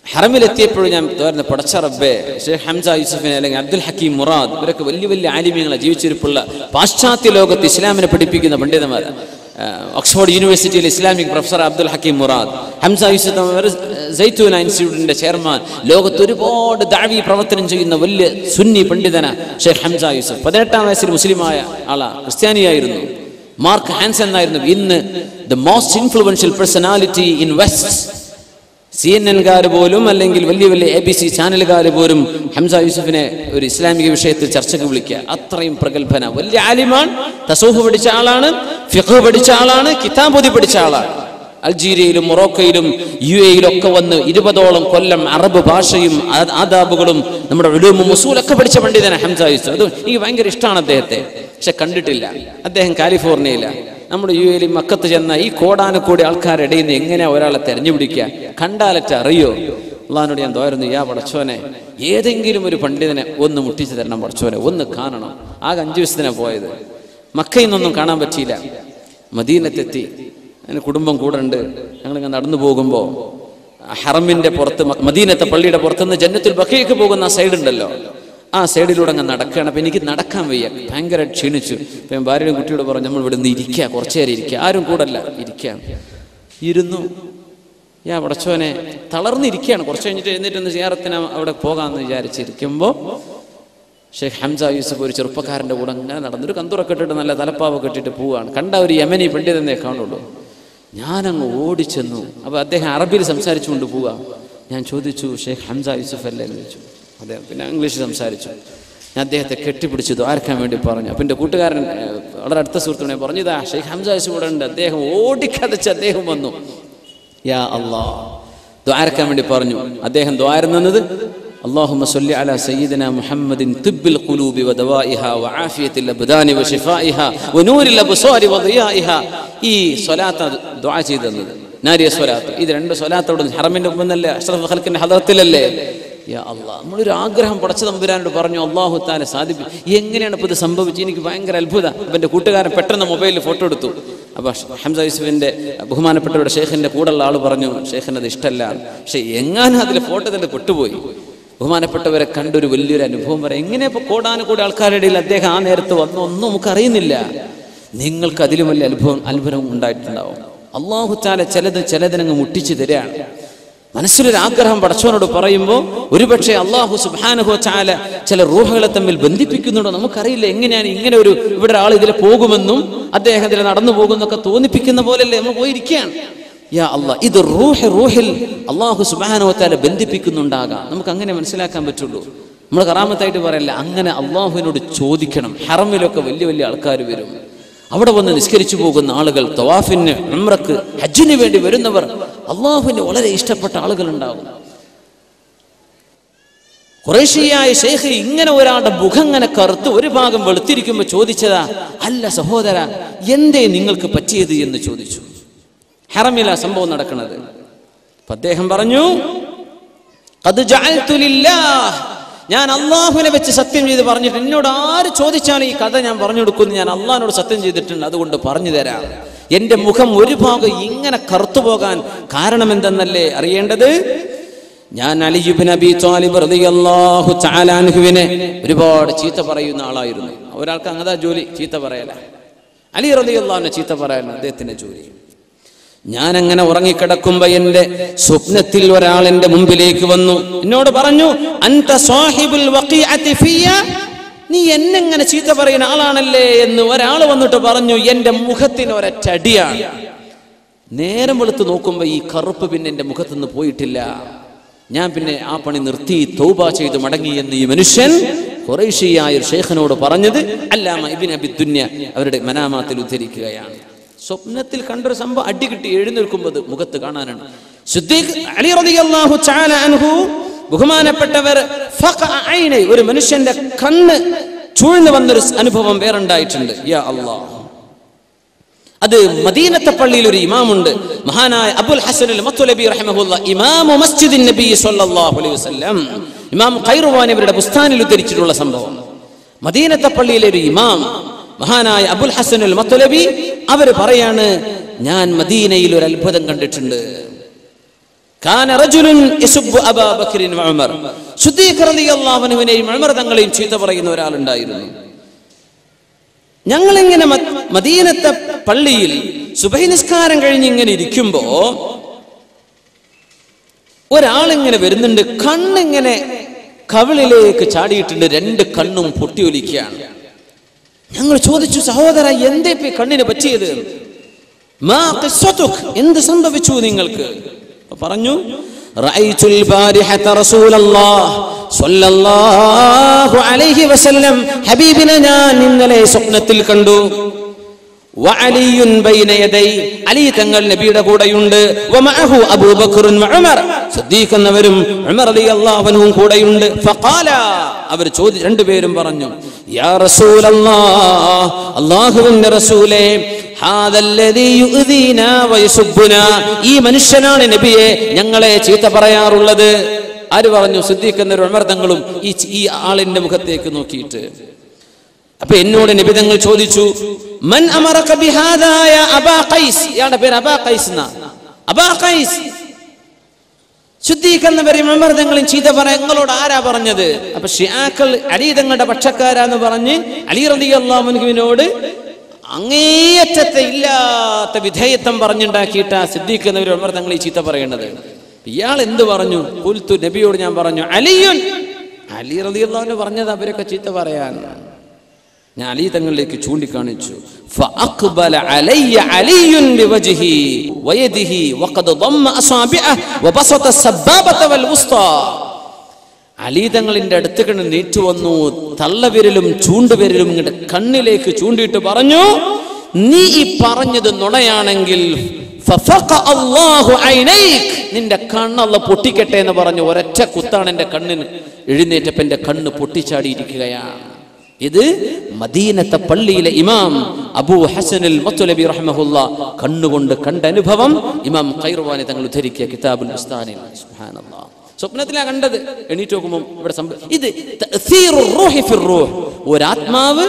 ഹറമിലെത്തിയപ്പോഴും ഞാൻ തോരുന്ന പടച്ച റബ്ബേ ഷെയ്ഖ് ഹംസ യൂസഫിനെ അല്ലെങ്കിൽ അബ്ദുൽ ഹക്കീം മുറാദ് ഇവരൊക്കെ വലിയ വലിയ ആലിമ്യങ്ങളെ ജീവിച്ചിരിപ്പുള്ള പാശ്ചാത്യ ലോകത്ത് ഇസ്ലാമിനെ പഠിപ്പിക്കുന്ന പണ്ഡിതന്മാരാണ് ഓക്സ്ഫോർഡ് യൂണിവേഴ്സിറ്റിയിലെ Islamic professor Abdal Hakim Murad Hamza Yusuf Zaytuna ഇൻസ്റ്റിറ്റ്യൂട്ടിന്റെ ചെയർമാൻ. ലോകത്ത് ഒരുപാട് ദാവി പ്രവർത്തനം ചെയ്യുന്ന വലിയ സുന്നി പണ്ഡിതന ഷെയ്ഖ് ഹംസ യൂസഫ്. പതിനെട്ടാം വയസ്സിൽ മുസ്ലിമായ ആളാ ക്രിസ്ത്യാനിയായിരുന്നു. മാർക്ക് ഹാൻസ് ആയിരുന്നു ഇന്ന് the most influential personality in West C N എൻകാർ പോലും അല്ലെങ്കിൽ വലിയ വലിയ എ ബി സി ചാനലുകാർ പോലും ഹംസ യൂസഫിനെ ഒരു ഇസ്ലാമിക വിഷയത്തിൽ ചർച്ചയ്ക്ക് വിളിക്കുക. അത്രയും പ്രഗത്ഭന. വലിയ ആലിമാൻ തസൂഫ് പഠിച്ച ആളാണ് ഫിഖ് പഠിച്ച ആളാണ് കിതാബോധി പഠിച്ച ആളാണ്. അൾജീരിയയിലും മൊറോക്കയിലും യു എയിലും ഒക്കെ വന്ന് ഇരുപതോളം കൊല്ലം അറബ് ഭാഷയും ആദാബുകളും നമ്മുടെ ഉലൂമും മുസൂലൊക്കെ പഠിച്ച പണ്ഡിതനാണ് ഹംസ അത് എനിക്ക് ഭയങ്കര ഇഷ്ടമാണ് അദ്ദേഹത്തെ. പക്ഷെ കണ്ടിട്ടില്ല. അദ്ദേഹം കാലിഫോർണിയയില. നമ്മുടെ യു എയിൽ മക്കത്ത് ചെന്ന ഈ കോടാനക്കൂടി ആൾക്കാരുടെ ഇടയിൽ നിന്ന് ഒരാളെ തെരഞ്ഞുപിടിക്കുക? കണ്ടാലറ്റ അറിയോ? അള്ളഹാനോട് ഞാൻ തോരുന്നു യാ പടച്ചോനെ ഏതെങ്കിലും ഒരു പണ്ഡിതനെ ഒന്ന് മുട്ടിച്ചു തരണം പടച്ചോനെ ഒന്ന് കാണണം. ആകെ അഞ്ചു ദിവസത്തിനാണ് പോയത്. മക്കയിൽ നിന്നൊന്നും കാണാൻ പറ്റിയില്ല. മദീനത്തെത്തി. അതിന് കുടുംബം കൂടെ ഉണ്ട് ഞങ്ങളിങ്ങനെ നടന്നു പോകുമ്പോൾ ഹറമിന്റെ പുറത്ത് മദീനത്തെ പള്ളിയുടെ പുറത്തുനിന്ന് ജന്നത്തുൽ ബക്കയ്ക്ക് പോകുന്ന ആ സൈഡ് ഉണ്ടല്ലോ. ആ സൈഡിലൂടെ അങ്ങ് നടക്കുകയാണ്. അപ്പം എനിക്ക് നടക്കാൻ വയ്യ. ഭയങ്കര ക്ഷീണിച്ചു. ഇപ്പം ഭാര്യയുടെ കുട്ടിയോട് പറഞ്ഞു നമ്മൾ ഇവിടെ നിന്ന് ഇരിക്കുക കുറച്ചു നേരം ഇരിക്കുക ആരും കൂടല്ല. ഇരിക്കുക ഇരുന്നു. ഞാൻ പടച്ചോനെ തളർന്നിരിക്കുകയാണ് കുറച്ച് കഴിഞ്ഞിട്ട് എഴുന്നേറ്റ് ഒന്ന് സിയാറത്തിന് അവിടെ പോകാമെന്ന് വിചാരിച്ചിരിക്കുമ്പോൾ ഷെയ്ഖ് ഹംസ യൂസഫ് ഒരു ചെറുപ്പക്കാരന്റെ കൂടെ അങ്ങനെ നടന്നൊരു കന്തുറൊക്കെ ഇട്ടിട്ട് നല്ല തലപ്പാവൊക്കെ ഇട്ടിട്ട് പോവുകയാണ് കണ്ട ഒരു യമനി പണ്ഡിതനെ കാണുള്ളൂ. ഞാനങ്ങ് ഓടിച്ചെന്നു. അപ്പോൾ അദ്ദേഹം അറബിയിൽ സംസാരിച്ചുകൊണ്ട് പോവുക ഞാൻ ചോദിച്ചു ഷെയ്ഖ് ഹംസ യൂസുഫ് അല്ലേ? എന്ന് ചോദിച്ചു. അദ്ദേഹം പിന്നെ ഇംഗ്ലീഷിൽ സംസാരിച്ചു. ഞാൻ അദ്ദേഹത്തെ കെട്ടിപ്പിടിച്ചു ദ്വാരക്കാൻ വേണ്ടി പറഞ്ഞു. അപ്പം എന്റെ കൂട്ടുകാരൻ വളരെ അടുത്ത സുഹൃത്തുക്കളെ പറഞ്ഞു ഇതാ ഷെയ്ഖ് ഹംസ യൂസുഫ് ഇവിടെ ഉണ്ട്. അദ്ദേഹം ഓടിക്കതച്ച് അദ്ദേഹം വന്നു. യാ അള്ളാ ദ്വാരക്കാൻ വേണ്ടി പറഞ്ഞു? അദ്ദേഹം ദ്വാരം നിന്നത് اللهم صل على سيدنا محمد طب القلوب ودوائها وعافية الأبدان وشفائها ونور الأبصار وضيائها ഈ സ്വലാത്ത ദുആ ചെയ്തത് നാരിയ സ്വലാത്ത് ഇത് രണ്ട് സ്വലാത്തോട് ഹറമിന്റെ മുമ്പെന്നല്ലേ അഷ്റഫ് ഖൽക്കിന്റെ ഹദറത്തിലല്ലേ യാ അള്ളാഹ് നമ്മളൊരു ആഗ്രഹം പടച്ച തമ്പുരാനോട് പറഞ്ഞു അള്ളാഹു താനെ സാധിപ്പി എങ്ങനെയാണ് ഇപ്പോൾ ഇത് സംഭവിച്ചത് എനിക്ക് ഭയങ്കര അത്ഭുത അപ്പം എൻ്റെ കൂട്ടുകാരൻ പെട്ടെന്ന് മൊബൈലിൽ ഫോട്ടോ എടുത്തു അപ്പോൾ ഹംസ യൂസുഫിൻ്റെ ബഹുമാനപ്പെട്ടവരുടെ ഷേഖിൻ്റെ കൂടെയുള്ള ആൾ പറഞ്ഞു ഷേഖിന് അത് ഇഷ്ടമല്ല പക്ഷേ എങ്ങാനും അതിൽ ഫോട്ടോ തന്നെ പെട്ടുപോയി ബഹുമാനപ്പെട്ടവരെ കണ്ടൊരു വലിയൊരു അനുഭവം പറയാം. എങ്ങനെ ഇപ്പോൾ കോടാനുകൂടി ആൾക്കാരുടെ ഇടയിൽ അദ്ദേഹം ആ നേരത്ത് വന്നു? ഒന്നും നമുക്ക് അറിയുന്നില്ല നിങ്ങൾക്ക് അതിലും വലിയ അനുഭവം അത്ഭുതം ഉണ്ടായിട്ടുണ്ടാവും. അള്ളാഹു താല ചിലത് ചിലതിനങ്ങ് മുട്ടിച്ചു തരികയാണ്. മനസ്സിലൊരു ആഗ്രഹം പടച്ചവനോട് പറയുമ്പോൾ ഒരുപക്ഷെ അള്ളാഹു സുബാനുഹോ ചാല ചില റൂഹകളെ തമ്മിൽ ബന്ധിപ്പിക്കുന്നുണ്ടോ നമുക്കറിയില്ല. എങ്ങനെയാണ് ഇങ്ങനെ ഒരു ഇവിടെ ആൾ ഇതിൽ പോകുമെന്നും അദ്ദേഹം ഇതിൽ നടന്നു പോകുമെന്നൊക്കെ തോന്നിപ്പിക്കുന്ന പോലെയല്ലേ നമ്മൾ പോയിരിക്കുകയാണ്. യാ അല്ല ഇത് റൂഹ് റൂഹിൽ അള്ളാഹു സുബാനവത്താല ബന്ധിപ്പിക്കുന്നുണ്ടാകാം. നമുക്ക് അങ്ങനെ മനസ്സിലാക്കാൻ പറ്റുള്ളൂ. നമ്മൾ കറാമത്തായിട്ട് പറയല്ല അങ്ങനെ അള്ളാഹുവിനോട് ചോദിക്കണം. ഹറമിലൊക്കെ വലിയ വലിയ ആൾക്കാർ വരും. അവിടെ വന്ന് നിസ്കരിച്ചു പോകുന്ന ആളുകൾ തവാഫിന് ഉംറക്ക് ഹജ്ജിന് വേണ്ടി വരുന്നവർ അള്ളാഹുവിന് വളരെ ഇഷ്ടപ്പെട്ട ആളുകൾ ഉണ്ടാകും കുറേശ്ശിയായ ശേഖ് ഇങ്ങനെ ഒരാളുടെ മുഖം ഇങ്ങനെ കറുത്ത് ഒരു ഭാഗം വെളുത്തിരിക്കുമ്പോൾ ചോദിച്ചതാ അല്ല സഹോദര എന്തേ നിങ്ങൾക്ക് പറ്റിയത്? എന്ന് ചോദിച്ചു. ഹറമില സംഭവം നടക്കുന്നത്. അദ്ദേഹം പറഞ്ഞു. ഞാൻ അള്ളാഹുവിനെ വെച്ച് സത്യം ചെയ്ത് പറഞ്ഞിട്ട് എന്നോട് ആര് ചോദിച്ചാലും ഈ കഥ ഞാൻ പറഞ്ഞു കൊടുക്കുന്നു ഞാൻ അള്ളാഹിനോട് സത്യം ചെയ്തിട്ടുണ്ട്. അതുകൊണ്ട് പറഞ്ഞു തരാം. എന്റെ മുഖം ഒരു ഭാഗം ഇങ്ങനെ കറുത്തു പോകാൻ കാരണം എന്തെന്നല്ലേ അറിയേണ്ടത്? ഞാൻ അലിയുബിൻ അബി താലിബ് റളിയല്ലാഹു തആല അൻഹുവിനെ ഒരുപാട് ചീത്ത പറയുന്ന ആളായിരുന്നു. ഒരാൾക്ക് അങ്ങതാ ജോലി? ചീത്ത പറയല. അലി റളിയല്ലാഹുവിനെ ചീത്ത പറയാനാണ് അദ്ദേഹത്തിന്റെ ജോലി. ഞാൻ ഉറങ്ങിക്കിടക്കുമ്പോ എന്റെ സ്വപ്നത്തിൽ ഒരാൾ എന്റെ മുമ്പിലേക്ക് വന്നു. എന്നോട് പറഞ്ഞു അന്ത സാഹിബുൽ നീ എന്നെങ്ങനെ ചീത്ത പറയുന്ന ആളാണല്ലേ എന്ന് ഒരാൾ വന്നിട്ട് പറഞ്ഞു എന്റെ മുഖത്തിന് ഒരറ്റടിയാണ് നേരം വെളുത്ത് നോക്കുമ്പോ ഈ കറുപ്പ് പിന്നെ എന്റെ മുഖത്തുനിന്ന് പോയിട്ടില്ല. ഞാൻ പിന്നെ ആ പണി നിർത്തി തൗബ ചെയ്ത് മടങ്ങി എന്ന് ഈ മനുഷ്യൻ ഖുറൈശിയായ ഒരു ഷേഖിനോട് പറഞ്ഞത് അല്ലാമ ഇബിൻ അബിദുന്യ അവരുടെ മനാമാത്തിൽ ഉദ്ധരിക്കുകയാണ്. സ്വപ്നത്തിൽ കണ്ടൊരു സംഭവം അടി കിട്ടി എഴുന്നേൽക്കുമ്പോൾ മുഖത്ത് കാണാനാണ്. അലി റളിയല്ലാഹു തആല അൻഹു ബഹുമാനപ്പെട്ടവർ ഒരു മനുഷ്യന്റെ കണ്ണ് ചൂഴ്ന്നു വന്നൊരു അനുഭവം വേറുണ്ടായിട്ടുണ്ട്. യാ അല്ലാഹ്. അത് മദീനത്തെ പള്ളിയിൽ ഒരു ഇമാമുണ്ട്. മഹാനായ അബുൽ ഹസൻ റഹ്മഹുല്ല ഇമാമു മസ്ജിദിൻ നബി സല്ലല്ലാഹു അലൈഹി വസല്ലം. ഇമാം ഖൈറുവാൻ ഇവരുടെ ബുസ്താനിൽ ഉദ്ധരിച്ചിട്ടുള്ള സംഭവം. മദീനത്തെ പള്ളിയിലെ ഒരു ഇമാം മഹാനായ അബുൽ ഹസൻ ഉൽ മത്തുലബി അവർ പറയാണ് ഞാൻ മദീനയിൽ ഒരു അത്ഭുതം കണ്ടിട്ടുണ്ട്. തങ്ങളെയും ചീത്ത പറയുന്ന ഒരാളുണ്ടായിരുന്നു. ഞങ്ങളിങ്ങനെ മദീനത്തെ പള്ളിയിൽ സുബഹി നിസ്കാരം കഴിഞ്ഞ് ഇങ്ങനെ ഇരിക്കുമ്പോ ഒരാളിങ്ങനെ വരുന്നുണ്ട് കണ്ണിങ്ങനെ കവിളിലേക്ക് ചാടിയിട്ടുണ്ട് രണ്ട് കണ്ണും പൊട്ടിയൊലിക്കുകയാണ്. ഞങ്ങൾ ചോദിച്ചു സഹോദര എന്തേ പേ കണ്ണിന് പറ്റിയത്? എന്ത് സംഭവിച്ചു നിങ്ങൾക്ക്? പറഞ്ഞു ഞാൻ ഇന്നലെ സ്വപ്നത്തിൽ കണ്ടു. അലി തങ്ങൾ നബിയുടെ കൂടെയുണ്ട്. അൻഹും കൂടെയുണ്ട്. അവർ രണ്ടുപേരും പറഞ്ഞു യാ റസൂലേ ഈ മനുഷ്യനാണ് നബിയെ ഞങ്ങളെ ചീത്ത പറയാറുള്ളത്. ആര് പറഞ്ഞു? സിദ്ദീഖ് എന്നൊരു ഉമർ തങ്ങളും ഈ ഈ ആളിന്റെ മുഖത്തേക്ക് നോക്കിയിട്ട്. അപ്പൊ എന്നോട് നിബിതങ്ങൾ ചോദിച്ചു മൻ ഖൈസ്? പേര് അബാ ഖൈസ് അബാ ഖൈസ്. ചീത്ത പറ നിങ്ങളോട് ആരാ പറഞ്ഞത്? അപ്പൊ ഷിയാക്കൾ അലി തങ്ങളുടെ പക്ഷക്കാരാന്ന് പറഞ്ഞ് അലി റതി അള്ളാഹുവിനോട് അങ്ങേയറ്റത്തെ ഇല്ലാത്ത വിധേയത്വം പറഞ്ഞുണ്ടാക്കിയിട്ട് ആ സിദ്ദീഖ് എന്നവർ ഈ ചീത്ത പറയേണ്ടത് ഇയാൾ എന്ത് പറഞ്ഞു? കുൽത്തു നബിയോട് ഞാൻ പറഞ്ഞു അലിയുൻ. അലി റളിയല്ലാഹു പറഞ്ഞത് അവരൊക്കെ ചീത്ത പറയാൻ. ഞാൻ അലി തങ്ങളിലേക്ക് ചൂണ്ടിക്കാണിച്ചു. അലീതങ്ങളിന്റെ അടുത്ത് കണ് നീറ്റു വന്നു തള്ളവിരലും ചൂണ്ടുവിരലും ഇങ്ങോട്ട് കണ്ണിലേക്ക് ചൂണ്ടിയിട്ട് പറഞ്ഞു നീ ഈ പറഞ്ഞത് നുണയാണെങ്കിൽ നിന്റെ കണ്ണല്ല പൊട്ടിക്കട്ടെ എന്ന് പറഞ്ഞു ഒരൊറ്റ കുത്താണ് എന്റെ കണ്ണിന്. എഴുന്നേറ്റപ്പന്റെ കണ്ണ് പൊട്ടിച്ചാടിയിരിക്കുകയാണ്. ഇത് മദീനത്തെ പള്ളിയിലെ ഇമാം അബൂ ഹസനിൽ മത്തുലബി റഹ്മഹുല്ല കണ്ണുകൊണ്ട് കണ്ട അനുഭവം ഇമാം ഖൈർവാനി തങ്ങൾ ഉദ്ധരിക്കിയ കിതാബുൽ ഉസ്താനിൽ സുബ്ഹാനല്ലാഹ് സ്വപ്നത്തിലാ കണ്ടത്. എണീറ്റ് നോക്കുമ്പോൾ ഇവിടെ ഇത് ഒരാത്മാവ്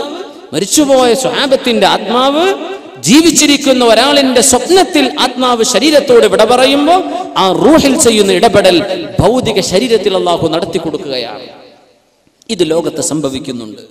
മരിച്ചുപോയ സ്വഹാബത്തിന്റെ ആത്മാവ് ജീവിച്ചിരിക്കുന്ന ഒരാളിന്റെ സ്വപ്നത്തിൽ ആത്മാവ് ശരീരത്തോട് വിട പറയുമ്പോൾ ആ റൂഹിൽ ചെയ്യുന്ന ഇടപെടൽ ഭൗതിക ശരീരത്തിൽ അള്ളാഹു നടത്തി കൊടുക്കുകയാണ് ഇത് ലോകത്ത് സംഭവിക്കുന്നുണ്ട്.